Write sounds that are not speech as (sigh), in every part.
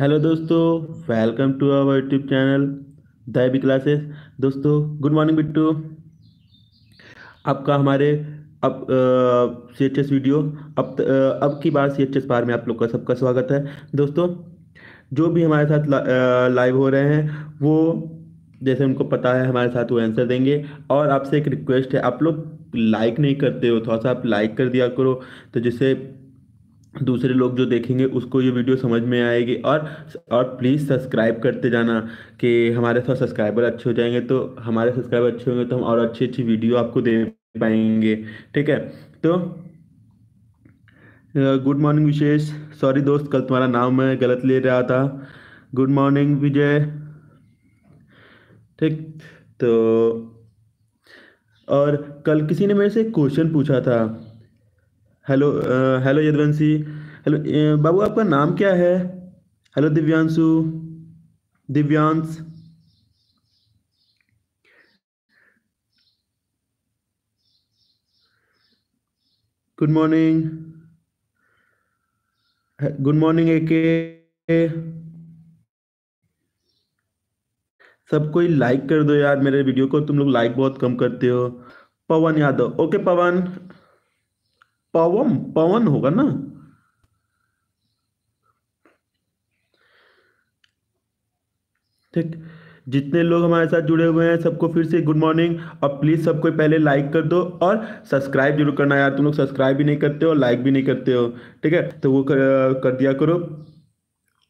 Hello दोस्तों welcome to our YouTube channel Daivi classes दोस्तों good morning Bittu. आपका हमारे अब सी एच एस वीडियो अब अ, अब की बार सी एच एस बार में आप लोग का सबका स्वागत है। दोस्तों जो भी हमारे साथ ला, अ, लाइव हो रहे हैं वो जैसे उनको पता है हमारे साथ वो आंसर देंगे। और आपसे एक रिक्वेस्ट है आप लोग लाइक नहीं करते हो थोड़ा सा आप लाइक कर दिया करो तो जिससे दूसरे लोग जो देखेंगे, उसको ये वीडियो समझ में आएगी। और और प्लीज़ सब्सक्राइब करते जाना कि हमारे साथ सब्सक्राइबर अच्छे हो जाएँगे तो हमारे सब्सक्राइबर अच्छे होंगे तो हम और अच्छी अच्छी वीडियो आपको दे पाएँगे। ठीक है? तो गुड मॉर्निंग विशेष। सॉरी दोस्त, कल तुम्हारा नाम मैं गलत ले रहा था। Good morning Vijay. ठीक तो और कल किसी ने मेरे से क्वेश्चन पूछा था। Hello hello Yadavanshi. हेलो बाबू आपका नाम क्या है? Hello Divyanshu. Divyansh. Good morning good morning AK सब कोई लाइक कर दो यार मेरे वीडियो को, तुम लोग लाइक बहुत कम करते हो। पवन यादव। ओके पवन। पवन पवन होगा ना? ठीक। जितने लोग हमारे साथ जुड़े हुए हैं सबको फिर से गुड मॉर्निंग और प्लीज़ सबको पहले लाइक कर दो और सब्सक्राइब ज़रूर करना यार। तुम लोग सब्सक्राइब भी नहीं करते हो लाइक भी नहीं करते हो। ठीक है? तो वो कर, कर दिया करो।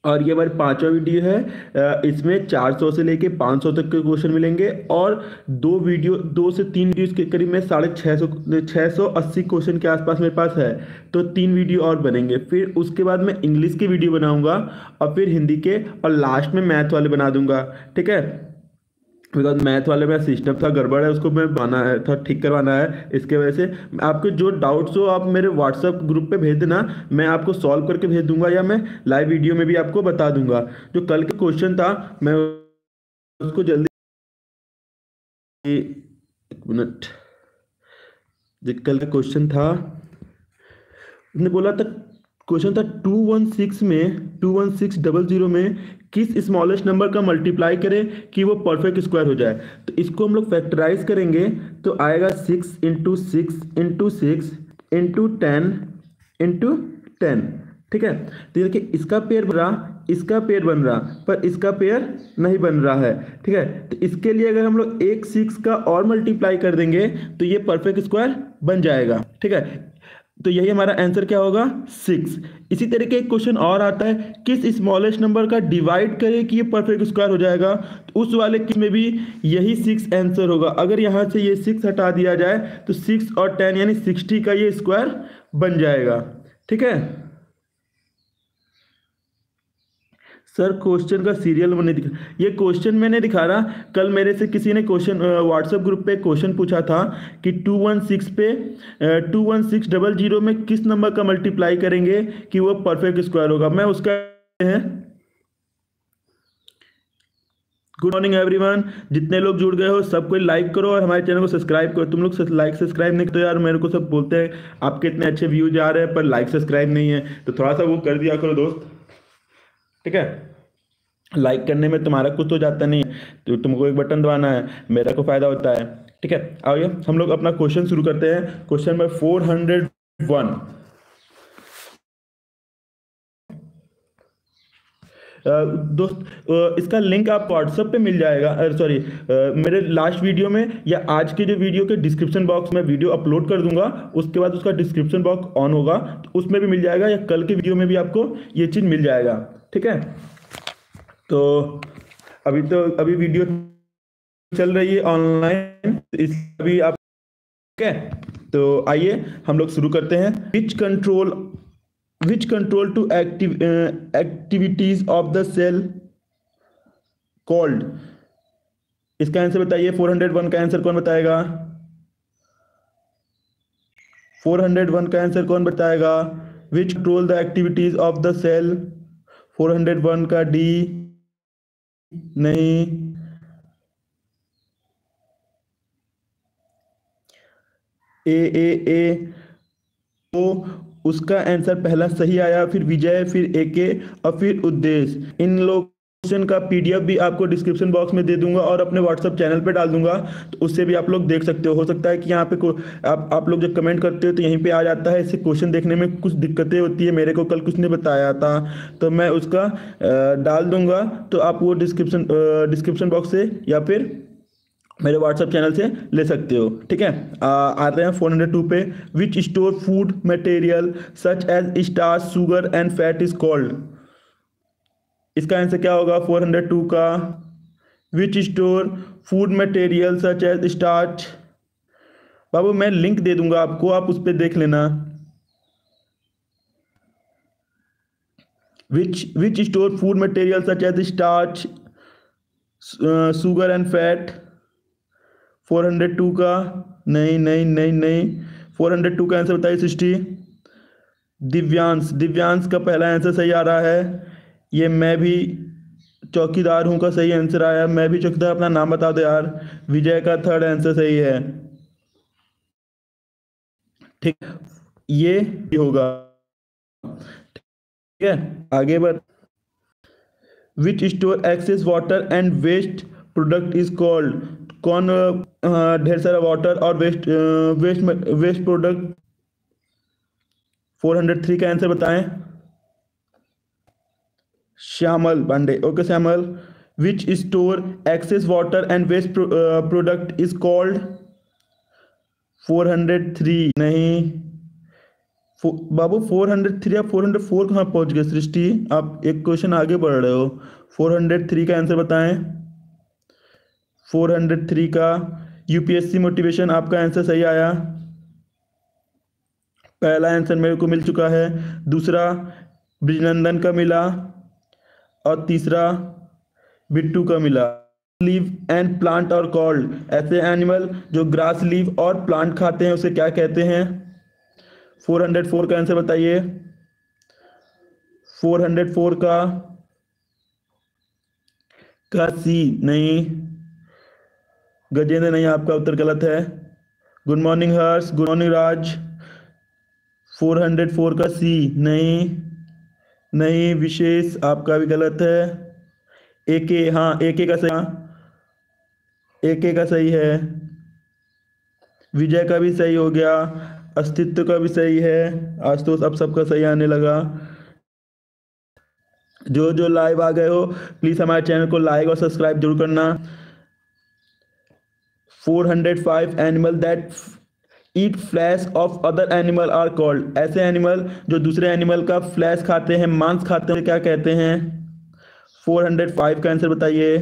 और ये हमारी पांचवा वीडियो है। इसमें 400 से लेके 500 तक के क्वेश्चन मिलेंगे और दो वीडियो दो से तीन वीडियो के करीब में साढ़े छः सौ छः सौ अस्सी क्वेश्चन के आसपास मेरे पास है। तो तीन वीडियो और बनेंगे। फिर उसके बाद मैं इंग्लिश की वीडियो बनाऊँगा और फिर हिंदी के और लास्ट में मैथ वाले बना दूँगा। ठीक है? बिकॉज़ मैथ वाले में सिस्टम था, गड़बड़ है, उसको मैं बनाना है था, ठीक करवाना है, इसके वजह से आपके जो डाउट्स हो, आप मेरे व्हाट्सएप ग्रुप पे भेज देना, मैं आपको सॉल्व करके भेज दूँगा या मैं लाइव वीडियो में भी आपको बता दूँगा। जो कल का क्वेश्चन था, मैं उसको जल्दी एक मिनट जो कल का क्वेश्चन था, उसने बोला था क्वेश्चन था टू वन सिक्स में two one six double zero में किस स्मॉलेस्ट नंबर का मल्टीप्लाई करें कि वो परफेक्ट स्क्वायर हो जाए। तो इसको हम लोग फैक्टराइज करेंगे तो आएगा six into six into six into ten into ten ठीक है? तो देखिए, इसका पेयर बन रहा, इसका पेयर बन रहा, पर इसका पेयर नहीं बन रहा है, ठीक है? तो इसके लिए अगर हम लोग एक सिक्स का और मल्टीप्लाई कर देंगे तो ये परफेक्ट स्क्वायर बन जाएगा, ठीक है? तो यही हमारा आंसर क्या होगा? सिक्स इसी तरीके एक क्वेश्चन और आता है, किस स्मॉलेस्ट नंबर का डिवाइड करें कि ये परफेक्ट स्क्वायर हो जाएगा? तो उस वाले की में भी यही सिक्स आंसर होगा। अगर यहाँ से ये सिक्स हटा दिया जाए तो सिक्स और टेन यानी सिक्सटी का ये स्क्वायर बन जाएगा। ठीक है? सर क्वेश्चन का सीरियल मैंने दिखा। ये क्वेश्चन मैंने दिखा रहा। कल मेरे से किसी ने क्वेश्चन व्हाट्सएप ग्रुप पे क्वेश्चन पूछा था कि टू वन सिक्स पे two one six double zero में किस नंबर का मल्टीप्लाई करेंगे कि वो परफेक्ट स्क्वायर होगा? मैं उसका है। गुड मॉर्निंग एवरीवन जितने लोग जुड़ गए हो, सबको लाइक करो और हमारे चैनल को सब्सक्राइब करो। तुम लोग लाइक सब्सक्राइब नहीं करते यार, मेरे को सब बोलते हैं, आपके इतने अच्छे व्यूज़ आ रहे हैं, पर लाइक सब्सक्राइब नहीं है। तो थोड़ा सा वो कर दिया करो, दोस्त। ठीक है? लाइक करने में तुम्हारा कुछ तो जाता नहीं तो तुमको एक बटन दबाना है, मेरा को फ़ायदा होता है। ठीक है? आइए हम लोग अपना क्वेश्चन शुरू करते हैं। Question number four hundred one दोस्त इसका लिंक आप व्हाट्सएप पे मिल जाएगा। सॉरी मेरे लास्ट वीडियो में या आज के जो वीडियो के डिस्क्रिप्शन बॉक्स में वीडियो अपलोड कर दूँगा, उसके बाद उसका डिस्क्रिप्शन बॉक्स ऑन होगा तो उसमें भी मिल जाएगा या कल के वीडियो में भी आपको ये चीज़ मिल जाएगा। ठीक है? तो अभी तो अभी वीडियो चल रही है ऑनलाइन इस अभी आप है? तो आइए, हम लोग शुरू करते हैं। Which control which control to active activities of the cell called इसका आंसर बताइए 401 का आंसर कौन बताएगा? 401 का आंसर कौन बताएगा? Which control the activities of the hundred 401 का डी नहीं। ए ए ए तो उसका आंसर पहला सही आया, फिर विजय, फिर एके और फिर उद्देश्य। इन लोग क्वेश्चन का पीडीएफ भी आपको डिस्क्रिप्शन बॉक्स में दे दूँगा और अपने व्हाट्सअप चैनल पे डाल दूँगा। तो उससे भी आप लोग देख सकते हो। हो सकता है कि यहाँ पे आप आप लोग जब कमेंट करते हो तो यहीं पे आ जाता है। इससे क्वेश्चन देखने में कुछ दिक्कतें होती है। मेरे को कल कुछ ने बताया था। तो मैं उसका डाल दूँगा। तो आप वो डिस्क्रिप्शन डिस्क्रिप्शन बॉक्स से या फिर मेरे व्हाट्सएप चैनल से ले सकते हो। ठीक है? आते हैं फोर हंड्रेड टू पे। Which store food material such as starch sugar and fat is called इसका आंसर क्या होगा? फोर हंड्रेड टू का। Which store food material such as starch बाबू, मैं लिंक दे दूँगा आपको, आप उस पर देख लेना। Which which store food material such as starch sugar and fat four hundred two का। नहीं नहीं नहीं नहीं। फोर हंड्रेड टू का आंसर बताइए सृष्टि दिव्यांश। दिव्यांश का पहला आंसर सही आ रहा है। ये मैं भी चौकीदार हूँ का सही आंसर आया। मैं भी चौकीदार, अपना नाम बता दो यार। विजय का थर्ड आंसर सही है। ठीक, ये होगा। ठीक है, आगे बढ़। Which store excess water and waste product is called कौन ढेर सारा वाटर और वेस्ट वेस्ट वेस्ट प्रोडक्ट 403 का आंसर बताएँ। Shyamal Pandey okay Shyamal which store excess water and waste product is called 403 नहीं बाबू 403 या 404 कहाँ पहुँच गए सृष्टि? आप एक क्वेश्चन आगे बढ़ रहे हो। 403 का आंसर बताएँ। 403 का यूपीएससी मोटिवेशन आपका आंसर सही आया। पहला आंसर मेरे को मिल चुका है। दूसरा ब्रिजनंदन का मिला। और तीसरा बिट्टू का मिला। लीव एंड प्लांट और कॉल्ड। ऐसे एनिमल जो ग्रास लीव और प्लांट खाते हैं, उसे क्या कहते हैं? 404 का आंसर बताइए। 404 का का सी नहीं। गजेंद्र नहीं, आपका उत्तर गलत है। Good morning Harsh, good morning Raj. 404 का सी नहीं। नहीं, विशेष आपका भी गलत है। एक ए हाँ एक का सही हाँ। एक ए का सही है। विजय का भी सही हो गया। अस्तित्व का भी सही है। आज तो अब सबका सही आने लगा। जो जो लाइव आ गए हो प्लीज़ हमारे चैनल को लाइक और सब्सक्राइब ज़रूर करना। 405 animal that eat flesh of other animal are called ऐसे एनिमल जो दूसरे एनिमल का फ्लैश खाते हैं मांस खाते हैं क्या कहते हैं? 405 का आंसर बताइए।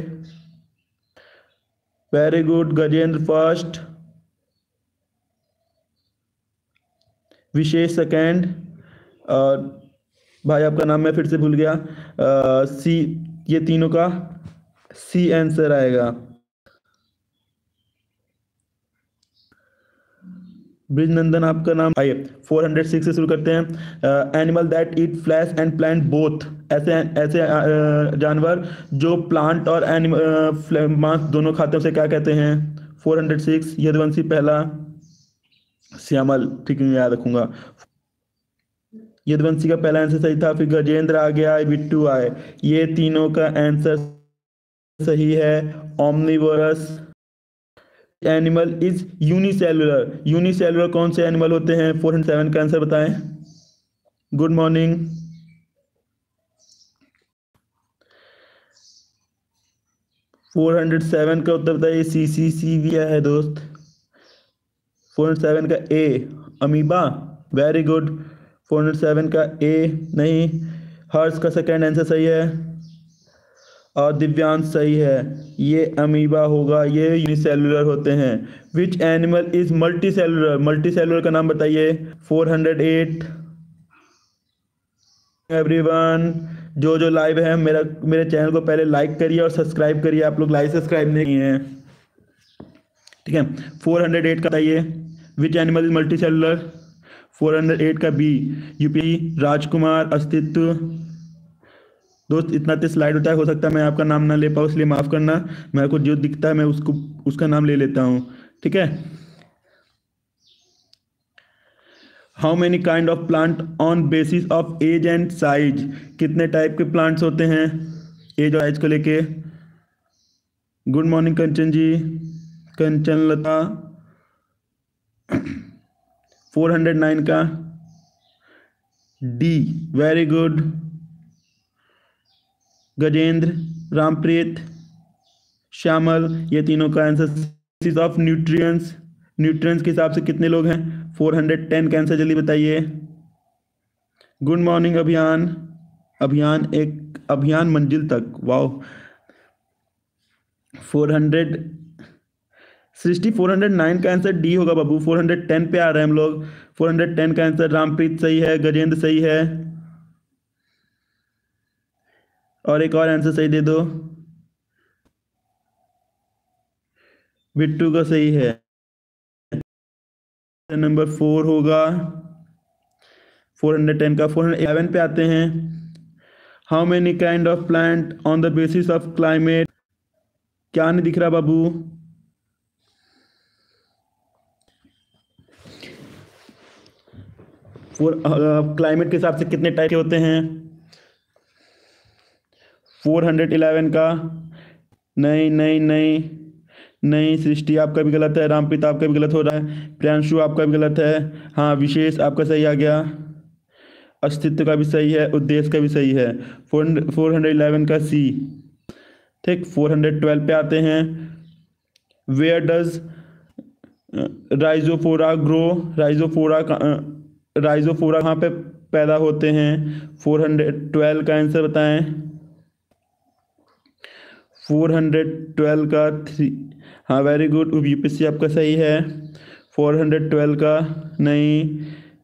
Very good Gajendra first Vishesh second भाई आपका नाम मैं फिर से भूल गया। आ, सी ये तीनों का सी आंसर आएगा। ब्रिजनंदन आपका नाम? आइए 406 से शुरू करते हैं। Animal that eat flesh and plant both ऐसे ऐसे जानवर जो प्लांट और एनिमल मांस दोनों खाते हैं, उसे क्या कहते हैं? 406 यदवंशी पहला, श्यामल। ठीक है, याद रखूँगा। यदवंशी का पहला आंसर सही था, फिर गजेंद्र आ गया बिट्टू आए। ये तीनों का आंसर सही है omnivorous animal is unicellular unicellular कौन से एनिमल होते हैं? फोर हंड्रेड सेवन का आंसर बताएँ। Good morning four hundred seven का उत्तर बताइए। सी सी सी भी है दोस्त। फोर हंड्रेड सेवन का A amoeba very good four hundred seven का ए नहीं। हर्ष का सेकेंड आंसर सही है। और दिव्यांश सही है। ये अमीबा होगा, ये यूनिसेलुलर होते हैं। Which animal is multicellular multicellular का नाम बताइए। 408 एवरीवन जो जो लाइव है, मेरा, मेरे चैनल को पहले लाइक करिए और सब्सक्राइब करिए। आप लोग लाइक सब्सक्राइब नहीं किए हैं। ठीक है? 408 का बताइए। Which animal is multicellular 408 का बी यूपी राजकुमार, अस्तित्व। दोस्त, इतना तेज स्लाइड होता है हो सकता है मैं आपका नाम ना ले पाऊँ, इसलिए माफ़ करना। मेरे को जो दिखता है, मैं उसको, उसका नाम ले लेता हूँ, ठीक है? How many kind of plant on basis of age and size कितने टाइप के प्लांट्स होते हैं? एज और साइज़ को लेके। Good morning Kanchan ji. Kanchan Lata. Four hundred nine का। D very good Gajendra, Rampreet, Shyamal, ये तीनों का आंसर ऑफ़ न्यूट्रिएंट्स न्यूट्रिएंट्स के हिसाब से कितने लोग हैं? 410 का आंसर जल्दी बताइए। गुड मॉर्निंग अभियान। अभियान एक, अभियान मंजिल तक। वाओ 400 सृष्टि 409 का आंसर डी होगा बाबू। 410 पे आ रहे हैं हम लोग। 410 का आंसर रामप्रीत सही है, गजेंद्र सही है। और एक और आंसर सही दे दो। बिट्टू का सही है। नंबर फोर होगा। फोर हंड्रेड टेन का। फोर हंड्रेड इलेवन पे आते हैं। How many kind of plant on the basis of climate क्या नहीं दिख रहा बाबू? क्लाइमेट के हिसाब से कितने टाइप के होते हैं? फोर हंड्रेड इलेवन का। नहीं नहीं नहीं नहीं, सृष्टि आपका भी गलत है रामप्रीत आपका भी गलत हो रहा है, प्रियांशु आपका भी गलत है। हाँ विशेष आपका सही आ गया। अस्तित्व का भी सही है, उद्देश्य का भी सही है। फोर फोर हंड्रेड इलेवन का सी ठीक, फोर हंड्रेड ट्वेल्व पे आते हैं। Where does rhizophora grow rhizophora rhizophora कहाँ पे पैदा होते हैं? फोर हंड्रेड ट्वेल्व का आंसर बताएँ। फोर हंड्रेड ट्वेल्व का थ्री हाँ वेरी गुड यूपीएससी आपका सही है। फोर हंड्रेड ट्वेल्व का नहीं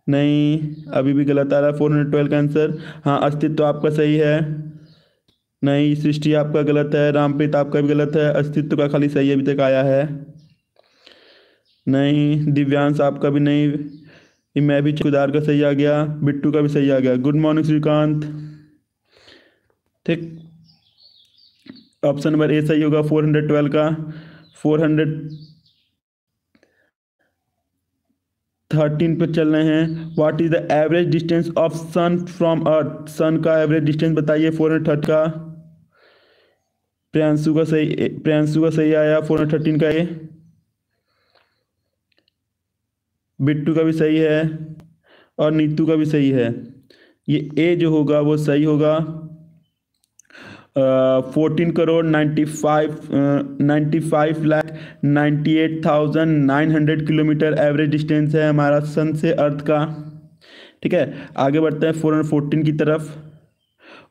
नहीं। अभी भी गलत आ रहा है। फोर हंड्रेड ट्वेल्व का आंसर हाँ अस्तित्व आपका सही है। नहीं, सृष्टि आपका गलत है। रामप्रीत आपका भी गलत है। अस्तित्व का खाली सही अभी तक आया है। नहीं, दिव्यांश आपका भी नहीं। मैं भी खुदार का सही आ गया। बिट्टू का भी सही आ गया। Good morning Shrikant. ठीक। ऑप्शन नंबर ए सही होगा, फोर हंड्रेड ट्वेल्व का। फोर हंड्रेड थर्टीन पे चल रहे हैं। What is the average distance of sun from earth sun का एवरेज डिस्टेंस बताइए, फोर हंड्रेड थर्ट का। प्रियांशु का सही प्रियांशु का सही आया, फोर हंड्रेड थर्टीन का ये बिट्टू का भी सही है, और नीतू का भी सही है। ये ए जो होगा, वो सही होगा। Fourteen crore ninety five ninety five lakh ninety eight thousand nine hundred kilometre average distance है हमारा सन से अर्थ का। ठीक है? आगे बढ़ते हैं फोर हंड्रेड फोर्टीन की तरफ़।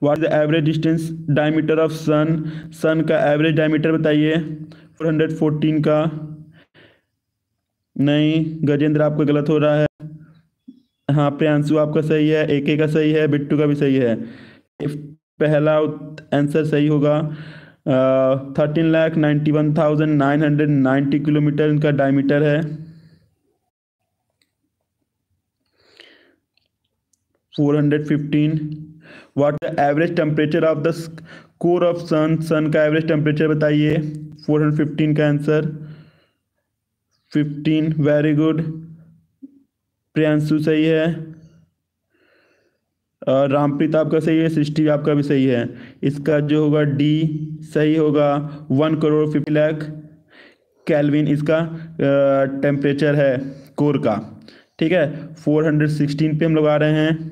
Is the average distance diameter of sun sun का एवरेज डायमीटर बताइए। फोर हंड्रेड फोर्टीन का। नहीं, गजेंद्र आपका गलत हो रहा है। हाँ प्रियांशु आपका सही है ए का सही है, बिट्टू का भी सही है। पहला आंसर सही होगा thirteen lakh ninety one thousand nine hundred ninety kilometre इनका डायमीटर है। Four hundred fifteen what the average temperature of the core of sun sun का एवरेज टेम्परेचर बताइए। फोर हंड्रेड फिफ्टीन का answer fifteen very good Priyanshu सही है। रामप्रीत आपका सही है, सृष्टि आपका भी सही है। इसका जो होगा डी सही होगा one crore fifty lakh kelvin इसका टेम्परेचर है कोर का। ठीक है फोर हंड्रेड सिक्सटीन पे हम लोग आ रहे हैं।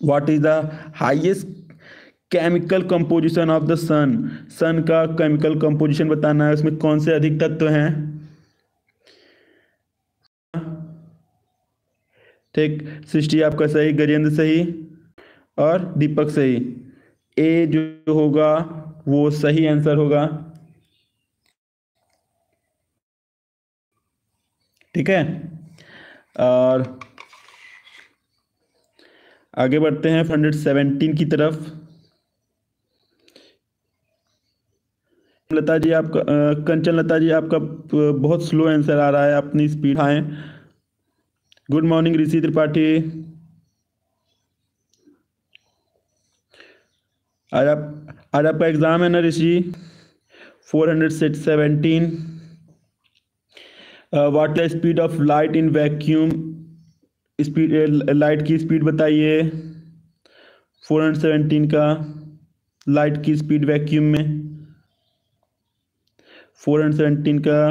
What is the highest chemical composition of the sun sun का केमिकल कंपोजिशन बताना है, उसमें कौन से अधिक तत्व हैं? ठीक? सृष्टि आपका सही, गजेंद्र सही और दीपक सही। ए जो होगा, वो सही आंसर होगा। ठीक है? और आगे बढ़ते हैं हंड्रेड सेवेंटीन की तरफ़। लता जी आपका कंचन लता जी आपका बहुत स्लो आंसर आ रहा है, अपनी स्पीड आए गुड मॉर्निंग ऋषि त्रिपाठी आज आप, आज आपका एग्ज़ाम है ना Rishi four hundred seventeen what the speed of light in vacuum speed light की स्पीड बताइए। फोर हंड्रेड सेवेंटीन का लाइट की स्पीड वैक्यूम में। फोर हंड्रेड सेवेंटीन का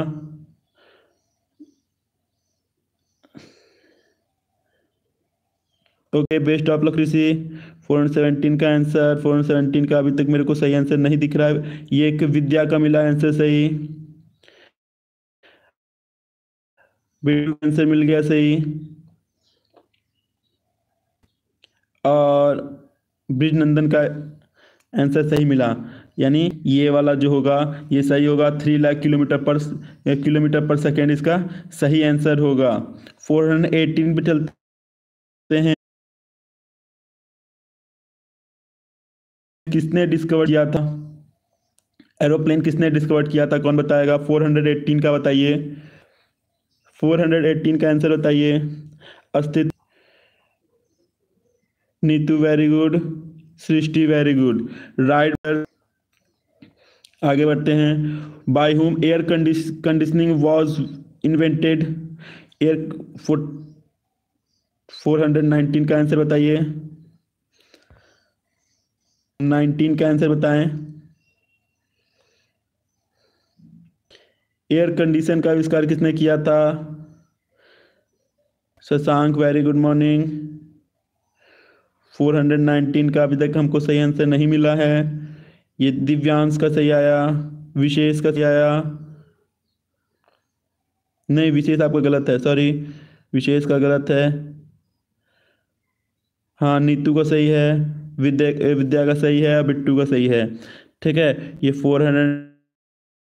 okay best of luck Rishi four seventeen का answer four seventeen का अभी तक मेरे को सही आंसर नहीं दिख रहा है। ये एक विद्या का मिला आंसर सही। आंसर मिल गया सही। और ब्रिज नंदन का आंसर सही मिला। यानी ये वाला जो होगा, ये सही होगा three lakh kilometre per kilometre per second इसका सही आंसर होगा। फोर हंड्रेड एटीन पे चलते हैं। किसने डिस्कवर किया था? एरोप्लेन किसने डिस्कवर किया था? कौन बताएगा? 418 का बताइए। 418 का आंसर बताइए। Astitva. Neetu very good Srishti very good right आगे बढ़ते हैं। By whom air conditioning was invented air four hundred nineteen का आंसर बताइए। नाइनटीन का आंसर बताएँ। एयर कंडीशन का आविष्कार किसने किया था? Shashank, very good morning. 419 का अभी तक हमको सही आंसर नहीं मिला है। ये दिव्यांश का सही आया, विशेष का सही आया। नहीं, विशेष आपका गलत है सॉरी विशेष का गलत है। हाँ नीतू का सही है। विद्या विद्या का सही है बिट्टू का सही है? ठीक है, ये फोर हंड्रेड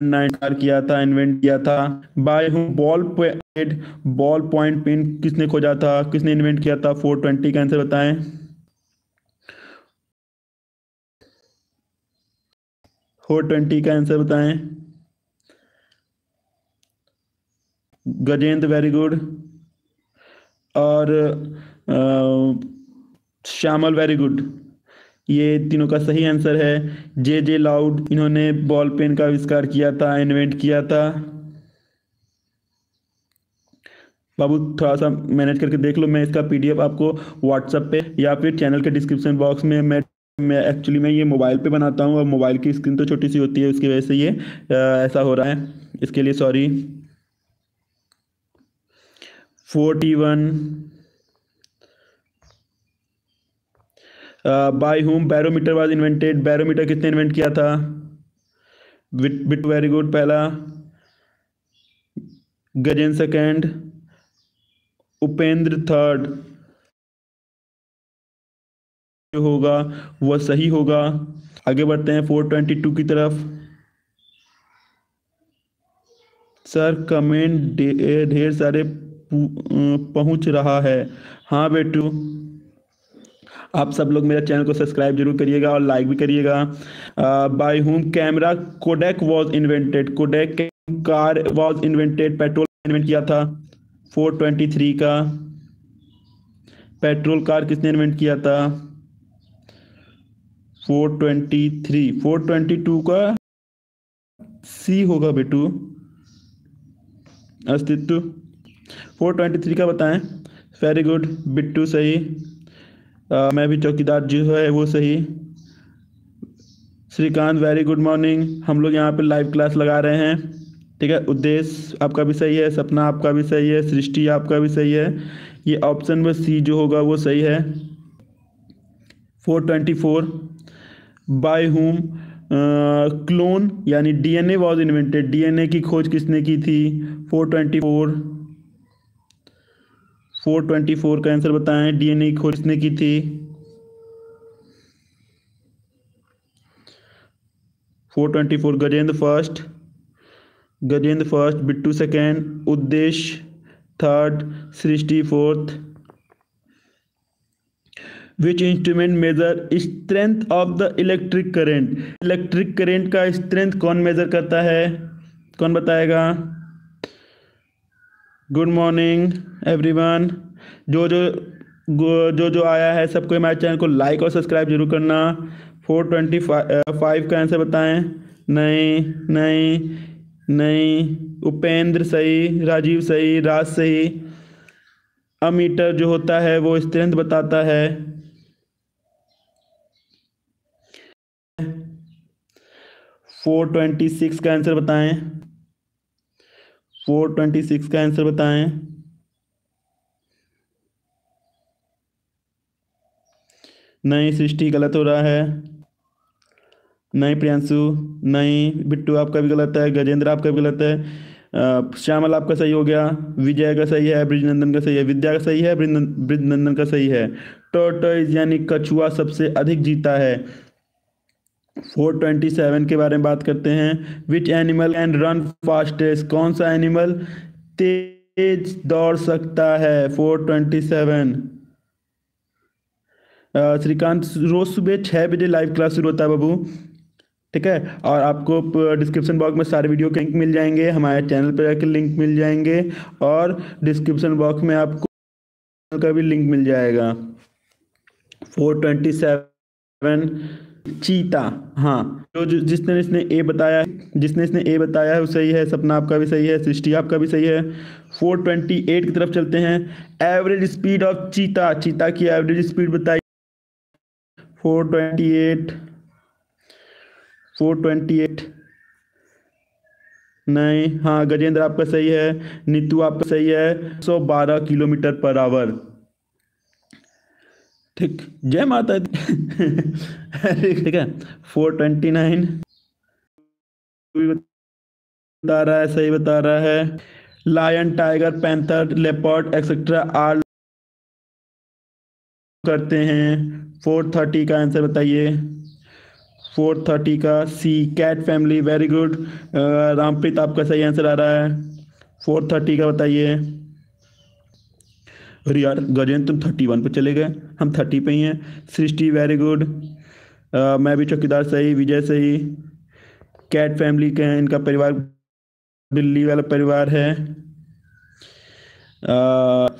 नाइन किया था इन्वेंट किया था। बाय हूँ बॉल बॉल पॉइंट पिन किसने खोजा था? किसने इन्वेंट किया था? फोर ट्वेंटी का आंसर बताएँ। फोर ट्वेंटी का आंसर बताएँ। गजेंद्र वेरी गुड और श्यामल वेरी गुड ये तीनों का सही आंसर है। जे जे लाउड इन्होंने बॉल पेन का आविष्कार किया था इन्वेंट किया था। बाबू थोड़ा सा मैनेज करके देख लो मैं इसका पीडीएफ आपको व्हाट्सएप पे या फिर चैनल के डिस्क्रिप्शन बॉक्स में मैं मैं एक्चुअली मैं ये मोबाइल पे बनाता हूँ और मोबाइल की स्क्रीन तो छोटी सी होती है उसकी वजह से ये आ, ऐसा हो रहा है। इसके लिए sorry forty one by whom barometer was invented barometer किसने इन्वेंट किया था? बिट वेरी गुड पहला गजेन सेकेंड, उपेंद्र थर्ड जो होगा, वह सही होगा। आगे बढ़ते हैं फोर ट्वेंटी टू की तरफ़। सर कमेंट ढेर सारे पहुँच रहा है। हाँ बेटू। आप सब लोग मेरे चैनल को सब्सक्राइब ज़रूर करिएगा और लाइक भी करिएगा। By whom, camera Kodak was invented. Kodak car was invented. Petrol invent किया था 423 का। पेट्रोल कार किसने इन्वेंट किया था? 423 422 का सी होगा बेटू। अस्तित्व। 423 का बताएँ। वेरी गुड बिट्टू सही। मैं भी चौकीदार जी है, वो सही। श्रीकांत वेरी गुड मॉर्निंग हम लोग यहाँ पे लाइव क्लास लगा रहे हैं। ठीक है, उद्देश्य आपका भी सही है, सपना आपका भी सही है, सृष्टि आपका भी सही है। ये ऑप्शन में सी जो होगा, वो सही है। Four twenty four by whom clone यानी डीएनए वाज इन्वेंटेड डीएनए की खोज किसने की थी? Four twenty four four twenty four का आंसर बताएँ, डीएनए की खोज किसने की थी? Four twenty four, Gajendra first. Gajendra first, Bittu second. Uddeshya third, Srishti, fourth. Which instrument measure strength of the electric current electric current का strength कौन measure करता है? कौन बताएगा? गुड मॉर्निंग एवरीवन जो जो जो जो आया है सबको हमारे चैनल को लाइक और सब्सक्राइब ज़रूर करना। फोर ट्वेंटी फाइव का आंसर बताएँ। नहीं नहीं नहीं उपेंद्र सही, राजीव सही, राज सही। अमीटर जो होता है वो स्ट्रेंथ बताता है। फोर ट्वेंटी सिक्स का आंसर बताएँ। फोर ट्वेंटी सिक्स का आंसर बताएँ। नहीं, सृष्टि गलत हो रहा है। नहीं, प्रियांशु। नहीं, बिट्टू आपका भी गलत है, गजेंद्र आपका भी गलत है श्यामल आपका सही हो गया, विजय का सही है ब्रिजनंदन का सही है, विद्या का सही है ब्रिजनंदन का सही है। टोटोइज यानी कछुआ सबसे अधिक जीता है। फोर ट्वेंटी सेवन के बारे में बात करते हैं। Which animal and run fastest कौन सा एनिमल तेज दौड़ सकता है? Four twenty seven. श्रीकांत, रोज सुबह छः बजे लाइव क्लास शुरू होता है बाबू। ठीक है? और आपको डिस्क्रिप्शन बॉक्स में सारे वीडियो के लिंक मिल जाएँगे। हमारे चैनल पर जाकर लिंक मिल जाएँगे। और डिस्क्रिप्शन बॉक्स में आपको का भी लिंक मिल जाएगा। Four twenty seven. चीता हाँ। जो जिसने इसने ए बताया जिसने इसने ए बताया है, वो सही है, सपना आपका भी सही है, सृष्टि आपका भी सही है। फोर ट्वेंटी एट की तरफ़ चलते हैं। एवरेज स्पीड ऑफ़ चीता चीता की एवरेज स्पीड बताइए four twenty eight, four twenty eight. नहीं हाँ गजेंद्र आपका सही है, नीतू आपका सही है। सौ बारह किलोमीटर पर आवर। ठीक, जय माता दी। (laughs) ठीक है फोर ट्वेंटी नाइन बता रहा है, सही बता रहा है। Lion tiger panther leopard etcetera are करते हैं। फोर थर्टी का आंसर बताइए। फोर थर्टी का C cat family very good Rampreet, आपका सही आंसर आ रहा है। फोर थर्टी का बताइए। अरे यार गजेंद्र तुम थर्टी वन पे चले गए। हम थर्टी पे ही हैं। सृष्टि वेरी गुड मैं भी चौकीदार, सही। विजय, सही। कैट फैमिली के हैं, इनका परिवार दिल्ली वाला परिवार है।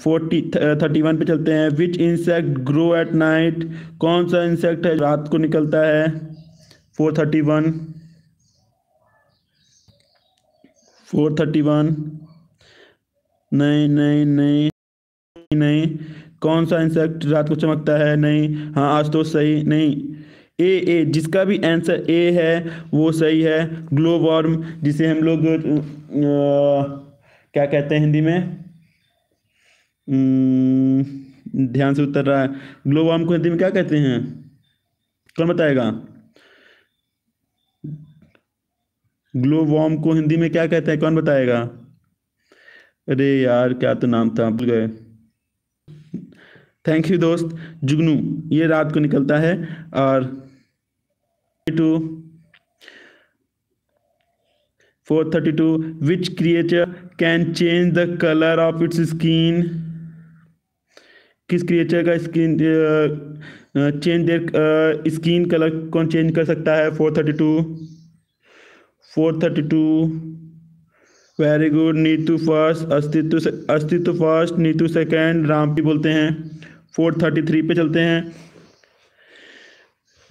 फोर्टी थर्टी वन पे चलते हैं। Which insect grow at night कौन सा इंसेक्ट है? रात को निकलता है। Four thirty one four thirty one नहीं नहीं नहीं। नहीं? कौन सा इंसेक्ट रात को चमकता है? नहीं। हाँ आज तो सही नहीं। ए ए, जिसका भी आंसर ए है, वो सही है। ग्लो वॉर्म जिसे हम लोग क्या कहते हैं हिंदी में? ध्यान से उतर रहा है। ग्लो वार्म को हिंदी में क्या कहते हैं? कौन बताएगा? ग्लो वार्म को हिंदी में क्या कहते हैं? कौन बताएगा? अरे यार, क्या तो नाम था, भूल गए। थैंक यू दोस्त। जुगनू, ये रात को निकलता है और to four thirty two which creature can change the colour of its skin किस क्रिएचर का skin change their skin colour कौन चेंज कर सकता है? Four thirty two four thirty two very good Neetu first Astitva Astitva first Neetu second रामपी बोलते हैं। Four thirty three पे चलते हैं।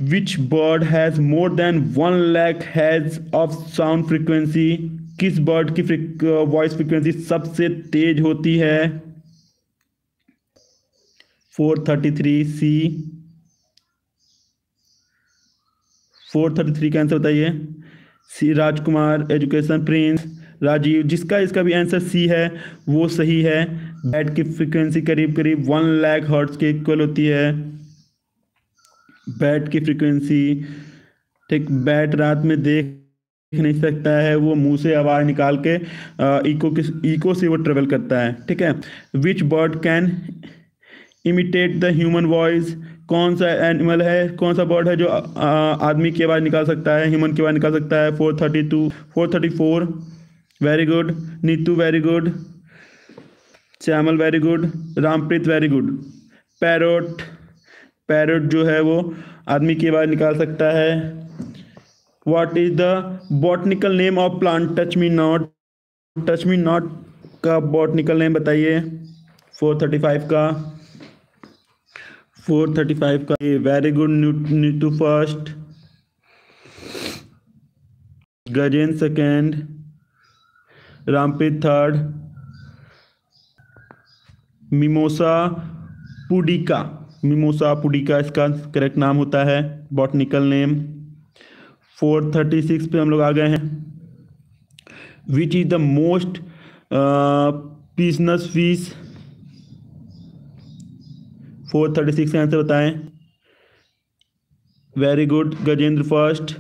Which bird has more than one lakh has of sound frequency किस बर्ड की वॉइस फ्रिक्वेंसी सबसे तेज होती है? Four thirty three C four thirty three का आंसर बताइए। C, Rajkumar education prince Rajiv, जिसका इसका भी आंसर सी है, वो सही है। बैट की फ्रीक्वेंसी करीब करीब वन लाख हर्ट्स के इक्वल होती है। बैट की फ्रीक्वेंसी ठीक बैट रात में देख नहीं सकता है, वो मुँह से आवाज़ निकाल के इको के इको से वो ट्रेवल करता है, ठीक है? Which bird can imitate the human voice कौन सा एनिमल है? कौन सा बर्ड है जो आदमी की आवाज़ निकाल सकता है ह्यूमन की आवाज़ निकाल सकता है? Four thirty two four thirty four very good Neetu very good Shyamal very good Rampreet very good parrot parrot जो है वो आदमी की आवाज़ निकाल सकता है. What is the botanical name of plant touch me not touch me not का बॉटनिकल नेम बताइए. फोर थर्टी फाइव का फोर थर्टी फाइव का very good Neetu first Gajendra second Rampreet third mimosa pudica mimosa pudica इसका correct नाम होता है botanical name four thirty six पे हम लोग आ गए हैं। Which is the most poisonous fish four thirty six का आंसर बताएँ। वेरी गुड गजेंद्र फ़र्स्ट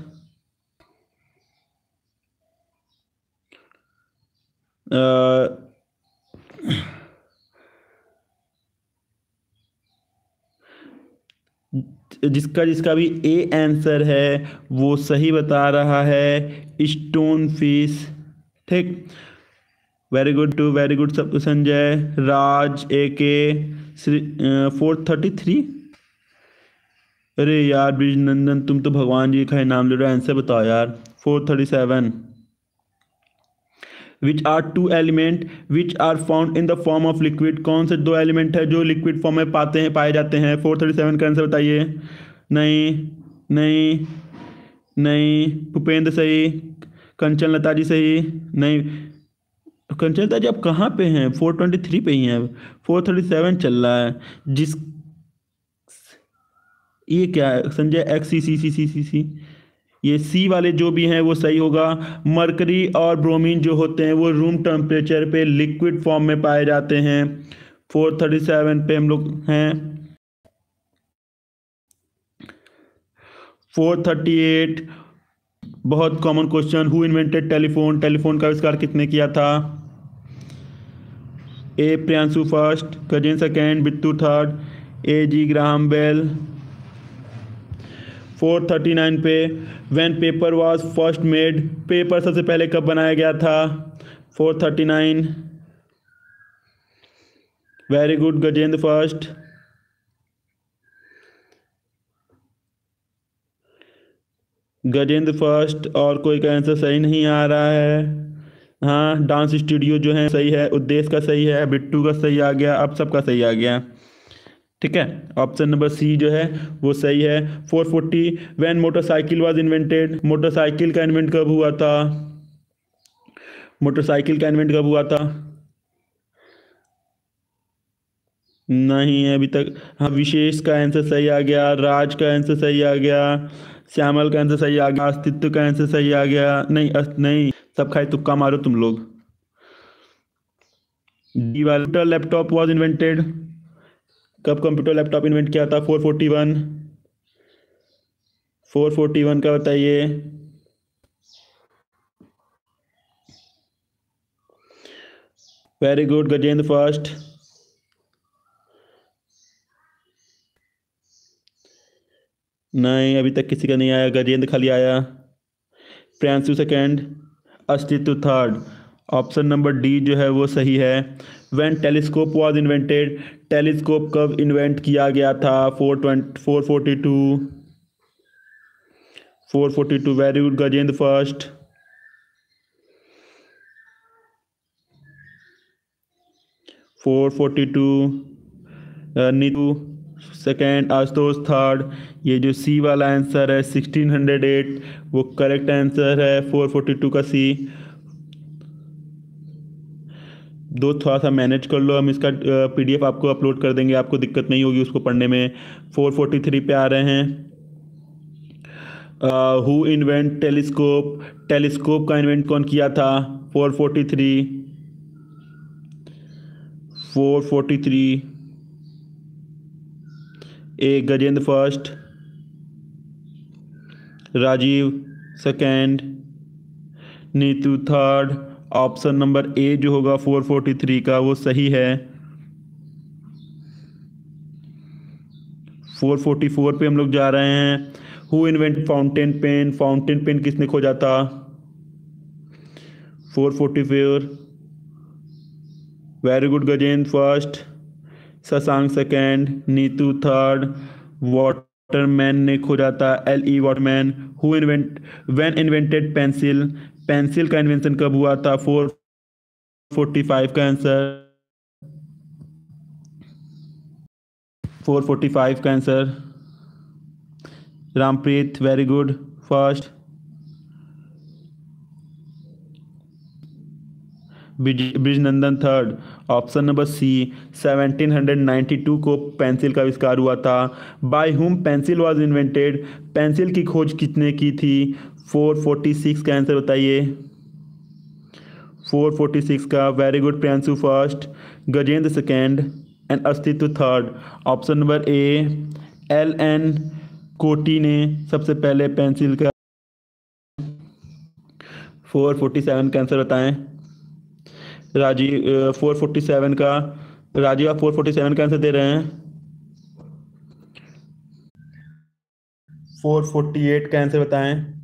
जिसका जिसका भी ए आंसर है, वो सही बता रहा है स्टोन फ़िश ठीक? Very good too very good सब संजय। राज ए के फोर थर्टी थ्री अरे यार ब्रिज नंदन तुम तो भगवान जी का नाम ले रहे हो आंसर बताओ यार। Four thirty seven which are two element which are found in the form of liquid कौन से दो एलिमेंट है जो लिक्विड फॉर्म में पाते हैं, पाए जाते हैं? फोर थर्टी सेवन का आंसर बताइए। नहीं नहीं नहीं। भूपेंद्र सही। कंचन लता जी सही। नहीं। कंचन लता जी आप कहाँ पे हैं? फोर ट्वेंटी थ्री पे ही हैं। फोर थर्टी सेवन चल रहा है। जिस, ये क्या है? संजय एक्स सी सी सी सी सी सी ये सी वाले जो भी हैं, वो सही होगा। मरकरी और ब्रोमीन जो होते हैं, वो रूम टेम्परेचर पे लिक्विड फॉर्म में पाए जाते हैं। फोर थर्टी सेवन पे हम लोग हैं। फोर थर्टी एट बहुत common question who invented telephone telephone का आविष्कार कितने किया था? A Priyanshu first Gajen second Bittu third A G Graham Bell 439 पे when paper was first made paper सबसे पहले कब बनाया गया था? 439 very good Gajendra first Gajendra first और कोई का आंसर सही नहीं आ रहा है। हाँ डांस स्टूडियो जो है, सही है, उद्देश्य का सही है, बिट्टू का सही आ गया, अब सबका सही आ गया। ठीक है? ऑप्शन नंबर सी जो है वो सही है। 440 forty one motorcycle was invented motorcycle का इन्वेंट कब हुआ था? मोटरसाइकिल का इन्वेंट कब हुआ था? नहीं अभी तक। हाँ विशेष का आंसर सही आ गया राज का आंसर सही आ गया श्यामल का आंसर सही आ गया अस्तित्व का आंसर सही आ गया। नहीं अस, नहीं सब खाए तुक्का मारो तुम लोग। डी वाला लैपटॉप वॉज़ इन्वेंटेड कब कंप्यूटर लैपटॉप इन्वेंट किया था? Four forty one four forty one का बताइए। वेरी गुड गजेंद्र फ़र्स्ट नहीं, अभी तक किसी का नहीं आया। गजेंद्र खाली आया। Priyanshu second Astitva third option number D जो है वो सही है। When telescope was invented telescope कब इन्वेंट किया गया था? Four twenty four forty two four forty two very good Gajendra first four forty two Neetu second Ashutosh third ये जो सी वाला आंसर है सिक्सटीन हंड्रेड एट वो करेक्ट आंसर है फोर फोर्टी टू का सी दो थोड़ा सा मैनेज कर लो। हम इसका पीडीएफ आपको अपलोड कर देंगे। आपको दिक्कत नहीं होगी उसको पढ़ने में। फोर फोर्टी थ्री पे आ रहे हैं। हु इन्वेंट टेलीस्कोप टेलीस्कोप का इन्वेंट कौन किया था? Four forty three. Four forty three. A, Gajendra first. Rajiv second. Neetu third. Option number A जो होगा 443 का, वो सही है। 444 पे हम लोग जा रहे हैं। Who invent fountain pen fountain pen किसने खोजा था? 444 very good Gajendra first Shashank second Neetu third Waterman ने खोजा था L E Waterman who invent when invented pencil pencil का इन्वेंशन कब हुआ था? फोर फोर्टी फाइव का आंसर फोर फोर्टी फाइव का answer Rampreet very good first Brijnandan third option number C 1792 को पेंसिल का आविष्कार हुआ था। By whom pencil was invented pencil की खोज कितने की थी? 446 का आंसर बताइए। 446 का very good Priyanshu first Gajendra second and Astitva third option number A L N कोटी ने सबसे पहले पेंसिल का 447 का आंसर बताएँ। राजीव फोर फोर्टी सेवन का, राजीव, आप फोर फोर्टी सेवन का आंसर दे रहे हैं? फोर फोर्टी एट का आंसर बताएँ।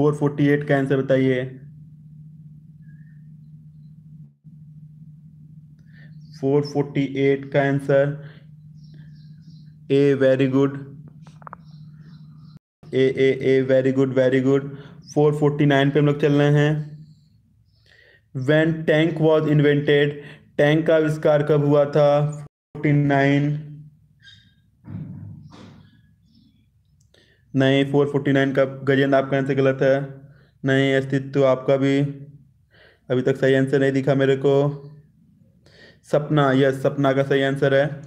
फोर फोर्टी एट का आंसर बताइए। फोर फोर्टी एट का answer. A very good A A A very good very good four forty nine पे हम लोग चल रहे हैं। When tank was invented tank का आविष्कार कब हुआ था? Forty nine. नहीं फोर फोर्टी नाइन का गजेंद्र आपका आंसर गलत है। नहीं, अस्तित्व आपका भी अभी तक सही आंसर नहीं दिखा मेरे को। सपना यस सपना का सही आंसर है।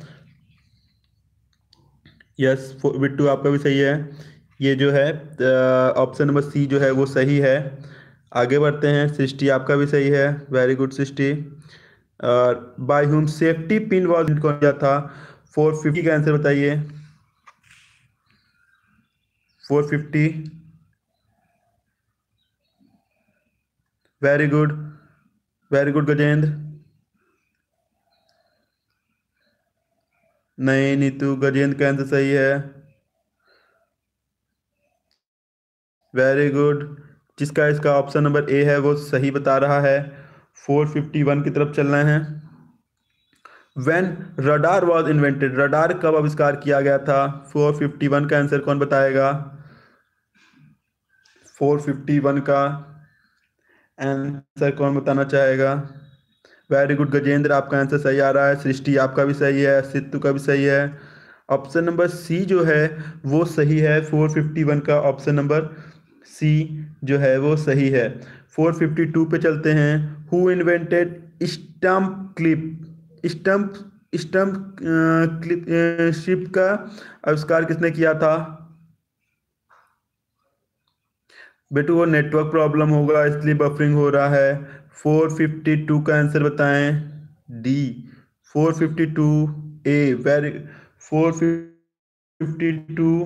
यस बिट्टू आपका भी सही है। ये जो है ऑप्शन नंबर सी जो है, वो सही है। आगे बढ़ते हैं, सृष्टि आपका भी सही है। Very good Srishti. और by whom safety pin was कौन था। फोर फिफ्टी का आंसर बताइए। Four fifty very good very good Gajendra नहीं, नीतू गजेंद्र का आंसर सही है। वेरी गुड जिसका इसका ऑप्शन नंबर ए है, वो सही बता रहा है। 451 की तरफ़ चल रहे हैं। When radar was invented radar कब आविष्कार किया गया था? 451 का आंसर कौन बताएगा? 451 का आंसर कौन बताना चाहेगा? वेरी गुड गजेंद्र आपका आंसर सही आ रहा है। सृष्टि, आपका भी सही है। सिद्धू का भी सही है। ऑप्शन नंबर सी जो है, वो सही है। 451 का ऑप्शन नंबर सी जो है, वो सही है। 452 पे चलते हैं। Who invented stamp clip stamp stamp clip ship का आविष्कार किसने किया था? बेटू, वो नेटवर्क प्रॉब्लम होगा, इसलिए बफरिंग हो रहा है। 452 का आंसर बताएँ। D 452 A very 452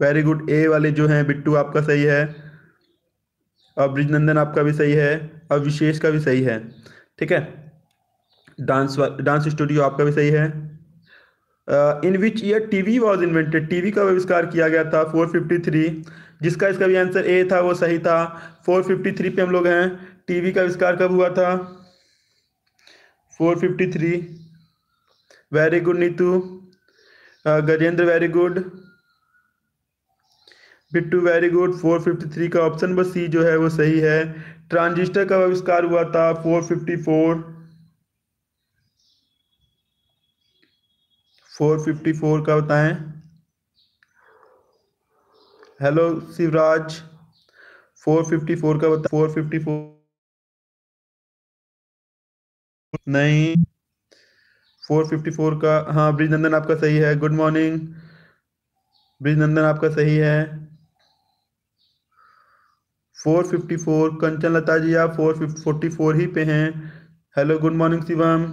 very good A वाले जो हैं, बिट्टू आपका सही है। और ब्रिजनंदन आपका भी सही है। और विशेष का भी सही है। ठीक है? डांस डांस स्टूडियो आपका भी सही है। In which year TV was invented TV का आविष्कार किया गया था 453 जिसका इसका भी आंसर ए था, वो सही था। 453 पे हम लोग हैं। टीवी का आविष्कार कब हुआ था? 453 very good Neetu Gajendra very good Bittu very good 453 का ऑप्शन नंबर सी जो है, वो सही है। ट्रांजिस्टर का आविष्कार हुआ था 454 454 का बताएँ। हेलो शिवराज 454 का बता 454 नहीं 454 का हाँ ब्रिजनंदन आपका सही है। गुड मॉर्निंग ब्रिजनंदन आपका सही है। Four fifty four Kanchan Lata ji, आप फोर फोर्टी फोर ही पे हैं। Hello good morning Shivam.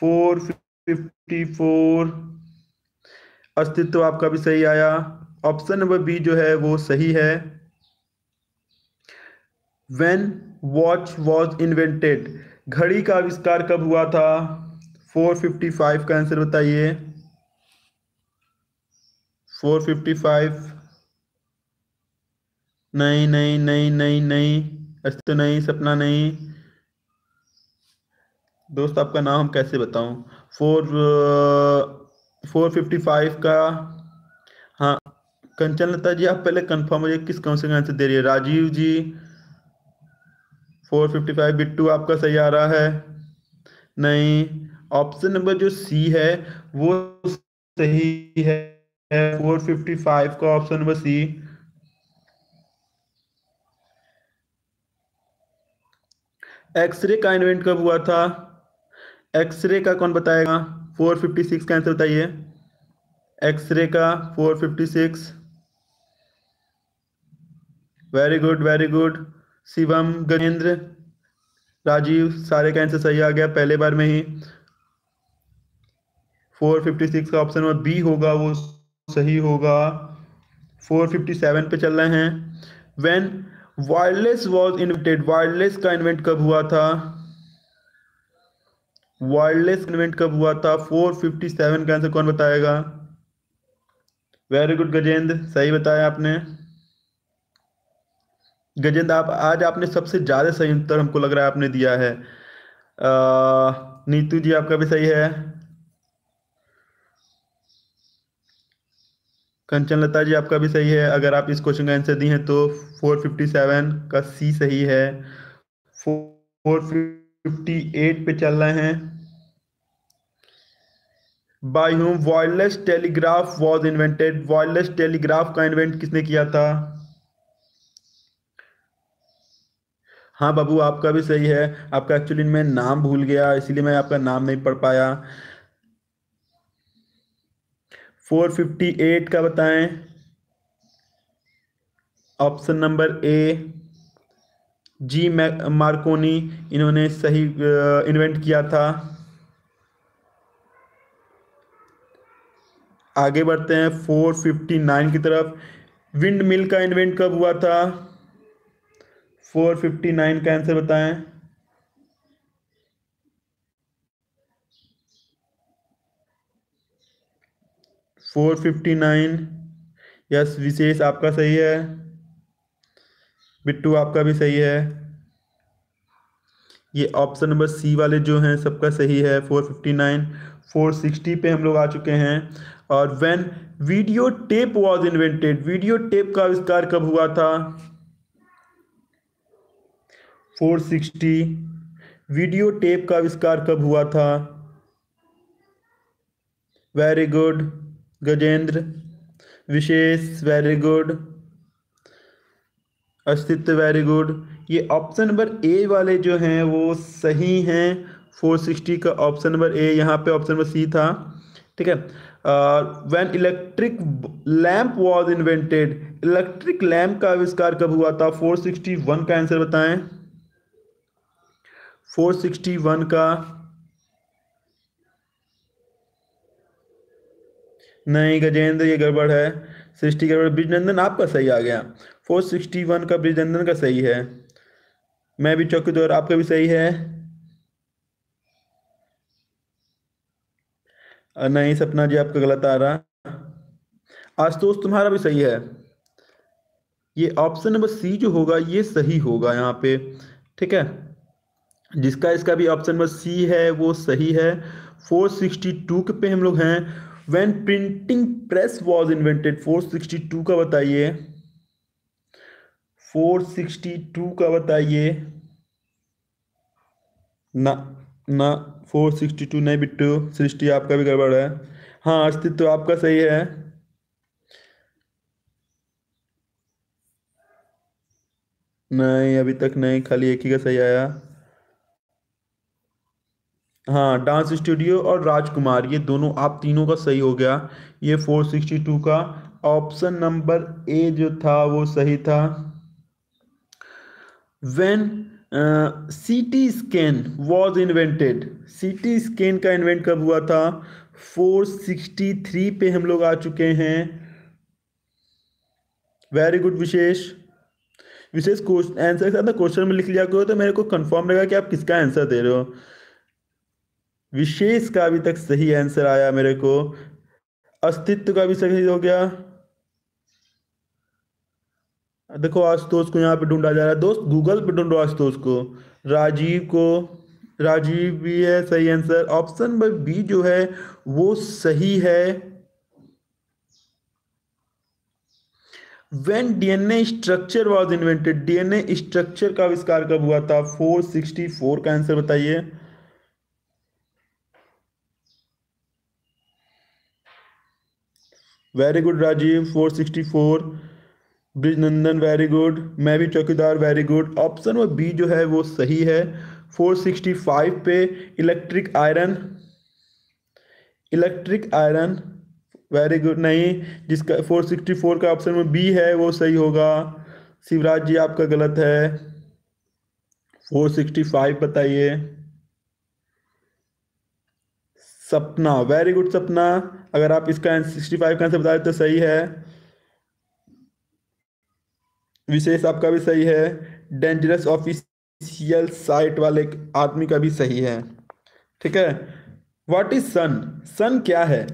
Four fifty four Astitva आपका भी सही आया। ऑप्शन नंबर बी जो है वो सही है। वेन वॉच वॉज़ इन्वेंटेड घड़ी का आविष्कार कब हुआ था? 455 का आंसर बताइए। 455 नहीं नहीं नहीं नहीं नहीं अस्तित्व नहीं, सपना नहीं। दोस्त, आपका नाम कैसे बताऊँ? फोर फोर फिफ्टी फाइव का कंचन लता जी, आप पहले कंफर्म हो किस कौन से आंसर दे रही है? Rajiv ji four fifty five Bittu, आपका सही आ रहा है? नहीं। ऑप्शन नंबर जो सी है, वो सही है फोर फिफ्टी फाइव का ऑप्शन नंबर सी एक्सरे का इन्वेंट कब हुआ था? एक्सरे का कौन बताएगा? 456 का आंसर बताइए। एक्सरे का 456 very good very good Shivam Gajendra Rajiv सारे का आंसर सही आ गया। पहले बार में ही 456 का ऑप्शन नंबर बी होगा, वो सही होगा। 457 पे चल रहे हैं। When wireless was invented wireless का इन्वेंट कब हुआ था? वायरलेस इन्वेंट कब हुआ था? 457 का आंसर कौन बताएगा? वेरी गुड गजेंद्र सही बताया आपने। गजेंद्र, आप, आज आपने सबसे ज़्यादा सही उत्तर हमको लग रहा है आपने दिया है। नीतू जी, आपका भी सही है। कंचन लता जी, आपका भी सही है। अगर आप इस क्वेश्चन का आंसर दी हैं तो 457 का सी सही है। 458 पे चल रहे हैं। By whom wireless telegraph was invented wireless telegraph का इन्वेंट किसने किया था? हाँ बाबू, आपका भी सही है। आपका एक्चुअली मैं नाम भूल गया, इसीलिए मैं आपका नाम नहीं पढ़ पाया। 458 का बताएँ। Option number A, G Marconi, इन्होंने सही इन्वेंट किया था। आगे बढ़ते हैं 459 की तरफ़। विंड मिल का इन्वेंट कब हुआ था? 459 का आंसर बताएँ। Four fifty nine, yes, Vishesh आपका सही है। बिट्टू, आपका भी सही है। ये ऑप्शन नंबर सी वाले जो हैं, सबका सही है, four fifty nine. Four sixty पे हम लोग आ चुके हैं। और when video tape was invented video tape का आविष्कार कब हुआ था? 460 वीडियो टेप का आविष्कार कब हुआ था? Very good Gajendra. Vishesh very good Astitva very good ये ऑप्शन नंबर ए वाले जो हैं, वो सही हैं। 460 का ऑप्शन नंबर ए यहाँ पे ऑप्शन नंबर सी था। ठीक है? When electric lamp was invented electric lamp का आविष्कार कब हुआ था? 461 का आंसर बताएँ। 461 का नहीं, गजेंद्र, ये गड़बड़ है। सृष्टि गड़बड़, ब्रिजनंदन आपका सही आ गया। 461 का ब्रिजनंदन का सही है। मैं भी चौकीदार आपका भी सही है। नहीं, सपना जी, आपका गलत आ रहा। आशुतोष, तुम्हारा भी सही है। ये ऑप्शन नंबर सी जो होगा, ये सही होगा यहाँ पे। ठीक है? जिसका इसका भी ऑप्शन नंबर सी है, वो सही है। 462 के पे हम लोग हैं। When printing press was invented 462 का बताइए। 462 का बताइए। ना ना 462 नहीं बिट्टू, सृष्टि आपका भी गड़बड़ है। हाँ अस्तित्व आपका सही है। नहीं, अभी तक नहीं, खाली एक ही का सही आया। हाँ डांस स्टूडियो और राजकुमार, ये दोनों आप तीनों का सही हो गया। ये 462 का ऑप्शन नंबर ए जो था, वो सही था। When CT scan was invented CT scan का इन्वेंट कब हुआ था? 463 पे हम लोग आ चुके हैं। Very good Vishesh. Vishesh question answer के साथ क्वेश्चन में लिख लिया करो तो मेरे को कंफर्म रहेगा कि आप किसका आंसर दे रहे हो। विशेष का अभी तक सही आंसर आया मेरे को। अस्तित्व का भी सही हो गया। देखो आशुतोष को यहाँ पे ढूंढा जा रहा है। दोस्त गूगल पे ढूंढो आशुतोष को। राजीव को। राजीव भी है, सही आंसर ऑप्शन नंबर बी जो है, वो सही है। When DNA structure was invented DNA structure का आविष्कार कब हुआ था? 464 का आंसर बताइए। Very good Rajiv 464 Brij Nandan very good मैं भी चौकीदार वेरी गुड ऑप्शन वो बी जो है वो सही है। 465 पे electric iron electric iron very good नहीं, जिसका 464 का ऑप्शन में बी है, वो सही होगा। शिवराज जी, आपका गलत है। 465 बताइए। सपना वेरी गुड सपना। अगर आप इसका सिक्सटी फाइव का आंसर तो सही है। विशेष आपका भी सही है। डेंजरस ऑफिशियल साइट वाले आदमी का भी सही है। ठीक है? व्हाट इज़ सन सन क्या है?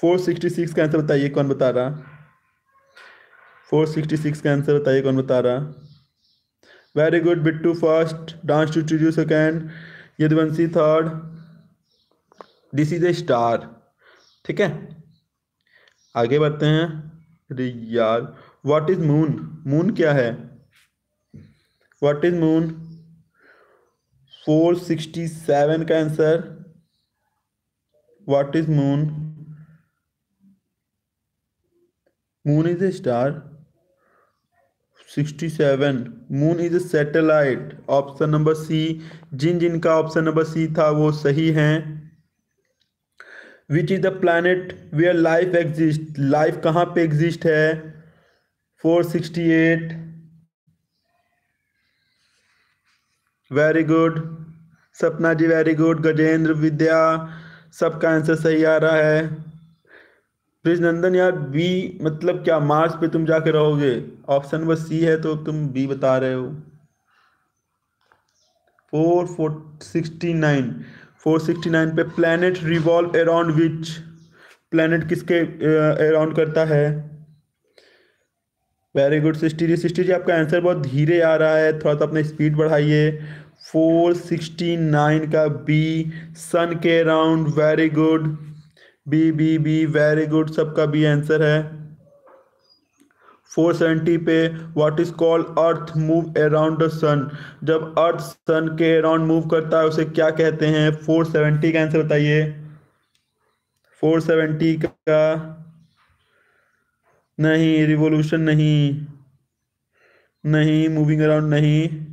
फोर सिक्सटी सिक्स का आंसर बताइए, कौन बता रहा? फोर सिक्सटी सिक्स का आंसर बताइए, कौन बता रहा? वेरी गुड बिट्टू फ़र्स्ट डांस to to second Yaduvanshi third this is a star ठीक है? आगे बढ़ते हैं। अरे यार व्हाट इज़ मून मून क्या है? What is moon four sixty seven का answer what is moon moon is a star sixty seven moon is a satellite option number C जिन जिनका ऑप्शन नंबर सी था वो सही हैं। Which is the planet where life exist life कहाँ पे exist है? Four sixty eight very good Sapna ji very good Gajendra Vidya, सबका answer सही आ रहा है। ब्रिजनंदन यार बी मतलब क्या मार्स पे तुम जाके रहोगे? ऑप्शन नंबर सी है तो तुम बी बता रहे हो। फोर फोर सिक्सटी नाइन 469 पे planet revolve around which planet किसके अराउंड करता है? Very good sixty ji. Sixty ji, आपका आंसर बहुत धीरे आ रहा है। थोड़ा सा अपने स्पीड बढ़ाइए। 469 का बी सन के around very good B B B very good सबका बी आंसर है। 470 पे what is called earth move around the sun जब अर्थ सन के अराउंड मूव करता है, उसे क्या कहते हैं? 470 का आंसर बताइए। 470 का नहीं रिवोल्यूशन नहीं। नहीं मूविंग अराउंड नहीं।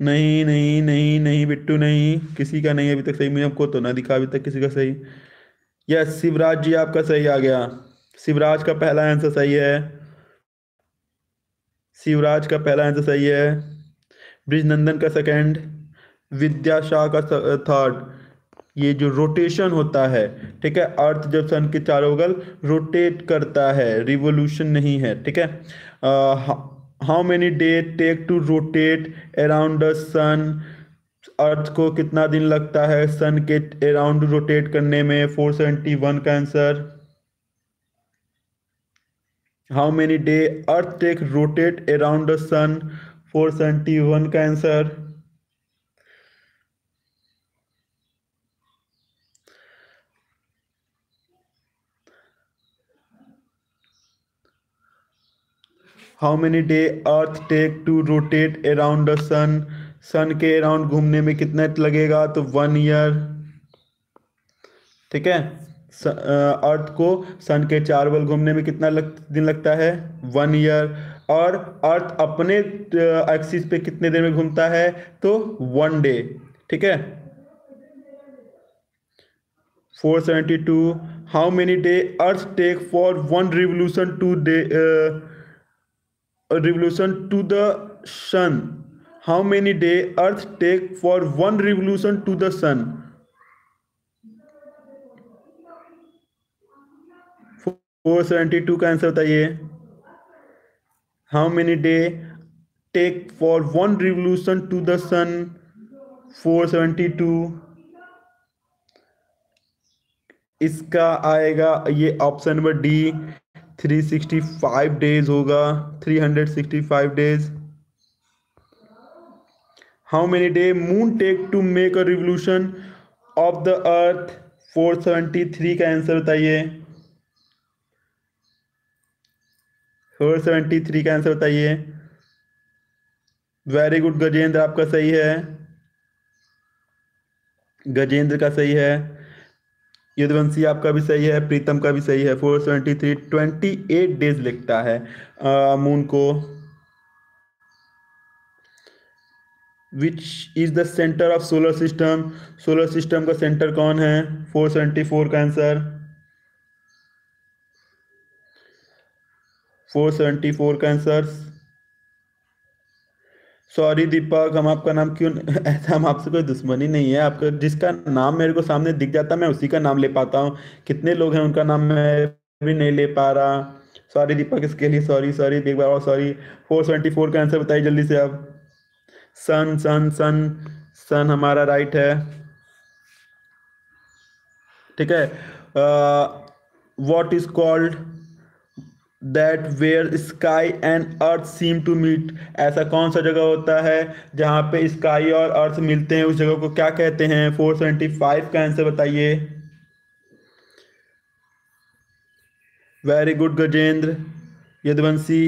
नहीं नहीं नहीं नहीं, बिट्टू नहीं। किसी का नहीं, अभी तक सही मुझे आपको तो ना दिखा, अभी तक किसी का सही। यस शिवराज जी, आपका सही आ गया। शिवराज का पहला आंसर सही है। शिवराज का पहला आंसर सही है। ब्रिजनंदन का सेकंड विद्या शाह का थर्ड ये जो रोटेशन होता है, ठीक है, अर्थ जब सन के चारों बगल रोटेट करता है रिवोल्यूशन नहीं है, ठीक है। How many day take to rotate around the sun earth को कितना दिन लगता है सन के अराउंड रोटेट करने में? फोर सेवेंटी वन का answer how many day earth take rotate sun four sun? 471 का answer how many day earth take to rotate around the sun sun के अराउंड घूमने में कितना लगेगा? तो वन ईयर ठीक है? अर्थ को सन के चार बल घूमने में कितना लग, दिन लगता है? वन ईयर और अर्थ अपने एक्सिस पे कितने देर में घूमता है? तो वन डे ठीक है? 472 how many day earth take for one revolution to day revolution to the sun how many day earth take for one revolution to the sun four seventy two का answer बताइए। How many day take for one revolution to the sun four seventy two. इसका आएगा ये option number D three sixty five days होगा। Three hundred sixty five days how many day moon take to make a revolution of the earth four seventy three का answer बताइए। Four seventy three का answer बताइए। Very good Gajendra आपका सही है। गजेंद्र का सही है। यदुवंशी आपका भी सही है प्रीतम का भी सही है। Four seventy three twenty eight days लिखता है मून को। Which is the centre of solar system solar system का सेंटर कौन है? फोर सेवेंटी फोर का आंसर फोर सेवेंटी फोर का आंसर। सॉरी दीपक, हम आपका नाम क्यों (laughs) ऐसा हम आपसे कोई दुश्मनी नहीं है। आपका जिसका नाम मेरे को सामने दिख जाता, मैं उसी का नाम ले पाता हूँ। कितने लोग हैं उनका नाम मैं भी नहीं ले पा रहा। सॉरी दीपक, इसके लिए सॉरी सॉरी एक बार और सॉरी फोर सेवेंटी फोर का आंसर बताइए जल्दी से आप सन सन सन सन हमारा राइट है। ठीक है? What is called that where sky and earth seem to meet ऐसा कौन सा जगह होता है जहाँ पे स्काई और अर्थ मिलते हैं? उस जगह को क्या कहते हैं? फोर सेवेंटी फाइव का आंसर बताइए। Very good Gajendra Yadavanshi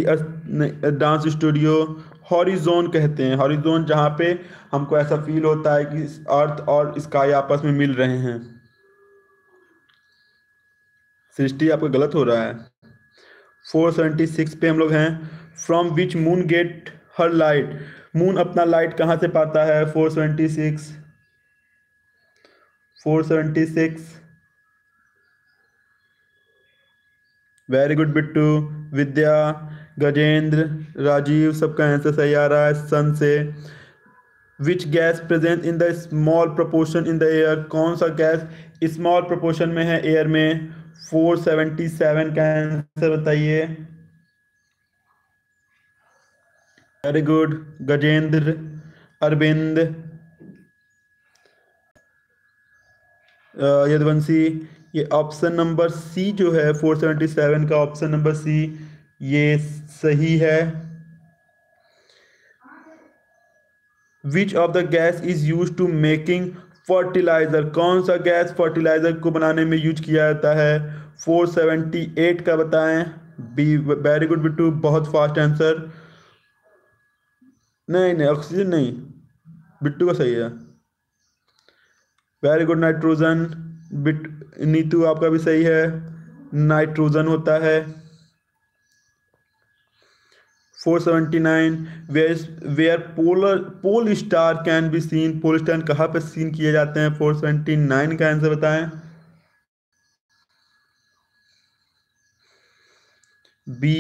dance studio horizon कहते हैं। हॉरिजोन जहाँ पे हमको ऐसा फील होता है कि अर्थ और स्काई आपस में मिल रहे हैं। सृष्टि, आपका गलत हो रहा है। 476 पे हम लोग हैं। From which moon get her light moon अपना लाइट कहाँ से पाता है? 476 476 वेरी गुड बिट्टू विद्या, गजेंद्र, राजीव, सबका आंसर सही आ रहा है सन से। Which gas present in the small proportion in the air कौन सा गैस स्मॉल प्रोपोर्शन में है एयर में? 477 का आंसर बताइए। वेरी गुड गजेंद्र, अरविंद यदवंशी, ये ऑप्शन नंबर सी जो है 477 का ऑप्शन नंबर सी ये सही है। Which of the gas is use to making fertiliser, कौन सा गैस फर्टिलाइज़र को बनाने में यूज़ किया जाता है? 478 का बताएँ। बी वेरी गुड बिट्टू बहुत फास्ट आंसर नहीं नहीं ऑक्सीजन नहीं। बिट्टू का सही है। वेरी गुड नाइट्रोजन बिट नीतू आपका भी सही है। नाइट्रोजन होता है। 479 where polar pole star can be seen pole star कहाँ पे सीन किए जाते हैं? 479 का आंसर बताएँ। बी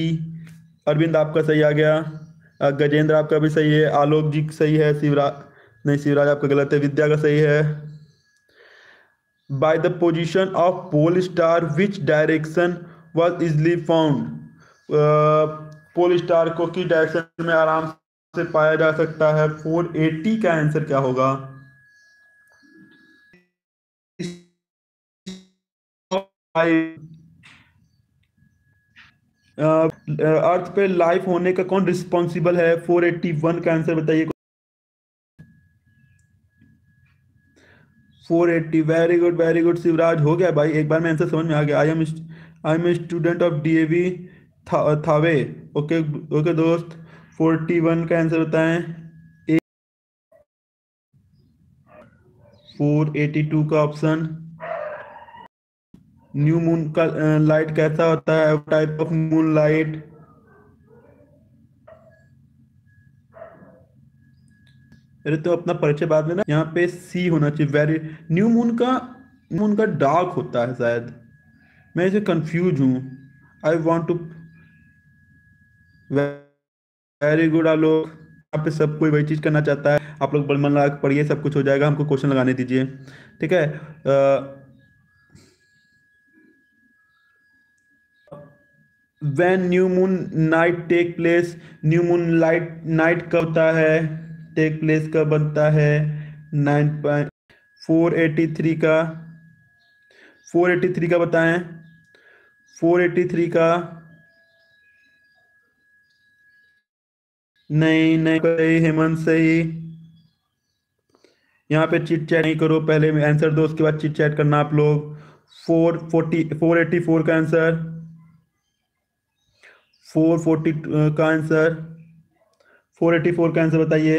अरविंद आपका सही आ गया। गजेंद्र आपका भी सही है। आलोक जी सही है। शिवराज नहीं, शिवराज आपका गलत है। विद्या का सही है। By the position of pole star which direction was easily found pole star को किस डायरेक्शन में आराम से पाया जा सकता है। 480 का आंसर क्या होगा? अर्थ पे लाइफ होने का कौन रिस्पॉन्सिबल है? 481 का आंसर बताइए। 480 very good very good Shivraj, हो गया भाई। एक बार में आंसर समझ में आ गया। I am I am student of DAV था, थावे। ओके ओके दोस्त 41 का आंसर बताएँ। फोर एटी टू का ऑप्शन। न्यू मून का लाइट कैसा होता है? Type of moon light. अरे तो अपना परिचय बाद में ना यहाँ पे सी होना चाहिए। वेरी न्यू मून का मून का डार्क होता है शायद। मैं इसे कंफ्यूज हूँ। I want to very good Alok. यहाँ पे सब कोई वही चीज़ करना चाहता है। आप लोग मन लगा पढ़िए, सब कुछ हो जाएगा। हमको क्वेश्चन लगाने दीजिए। ठीक है? When new moon night take place new moon light night कब होता है? टेक प्लेस कब बनता है? Nine point four eighty three का। फोर एटी थ्री का बताएँ। फोर एटी थ्री का। नहीं नहीं हेमंत सही यहाँ पे चिट चैट नहीं करो, पहले आंसर दो, उसके बाद चिट चैट करना आप लोग। Four forty four eighty four का आंसर फोर फोर्टी का आंसर फोर एट्टी फोर का आंसर बताइए।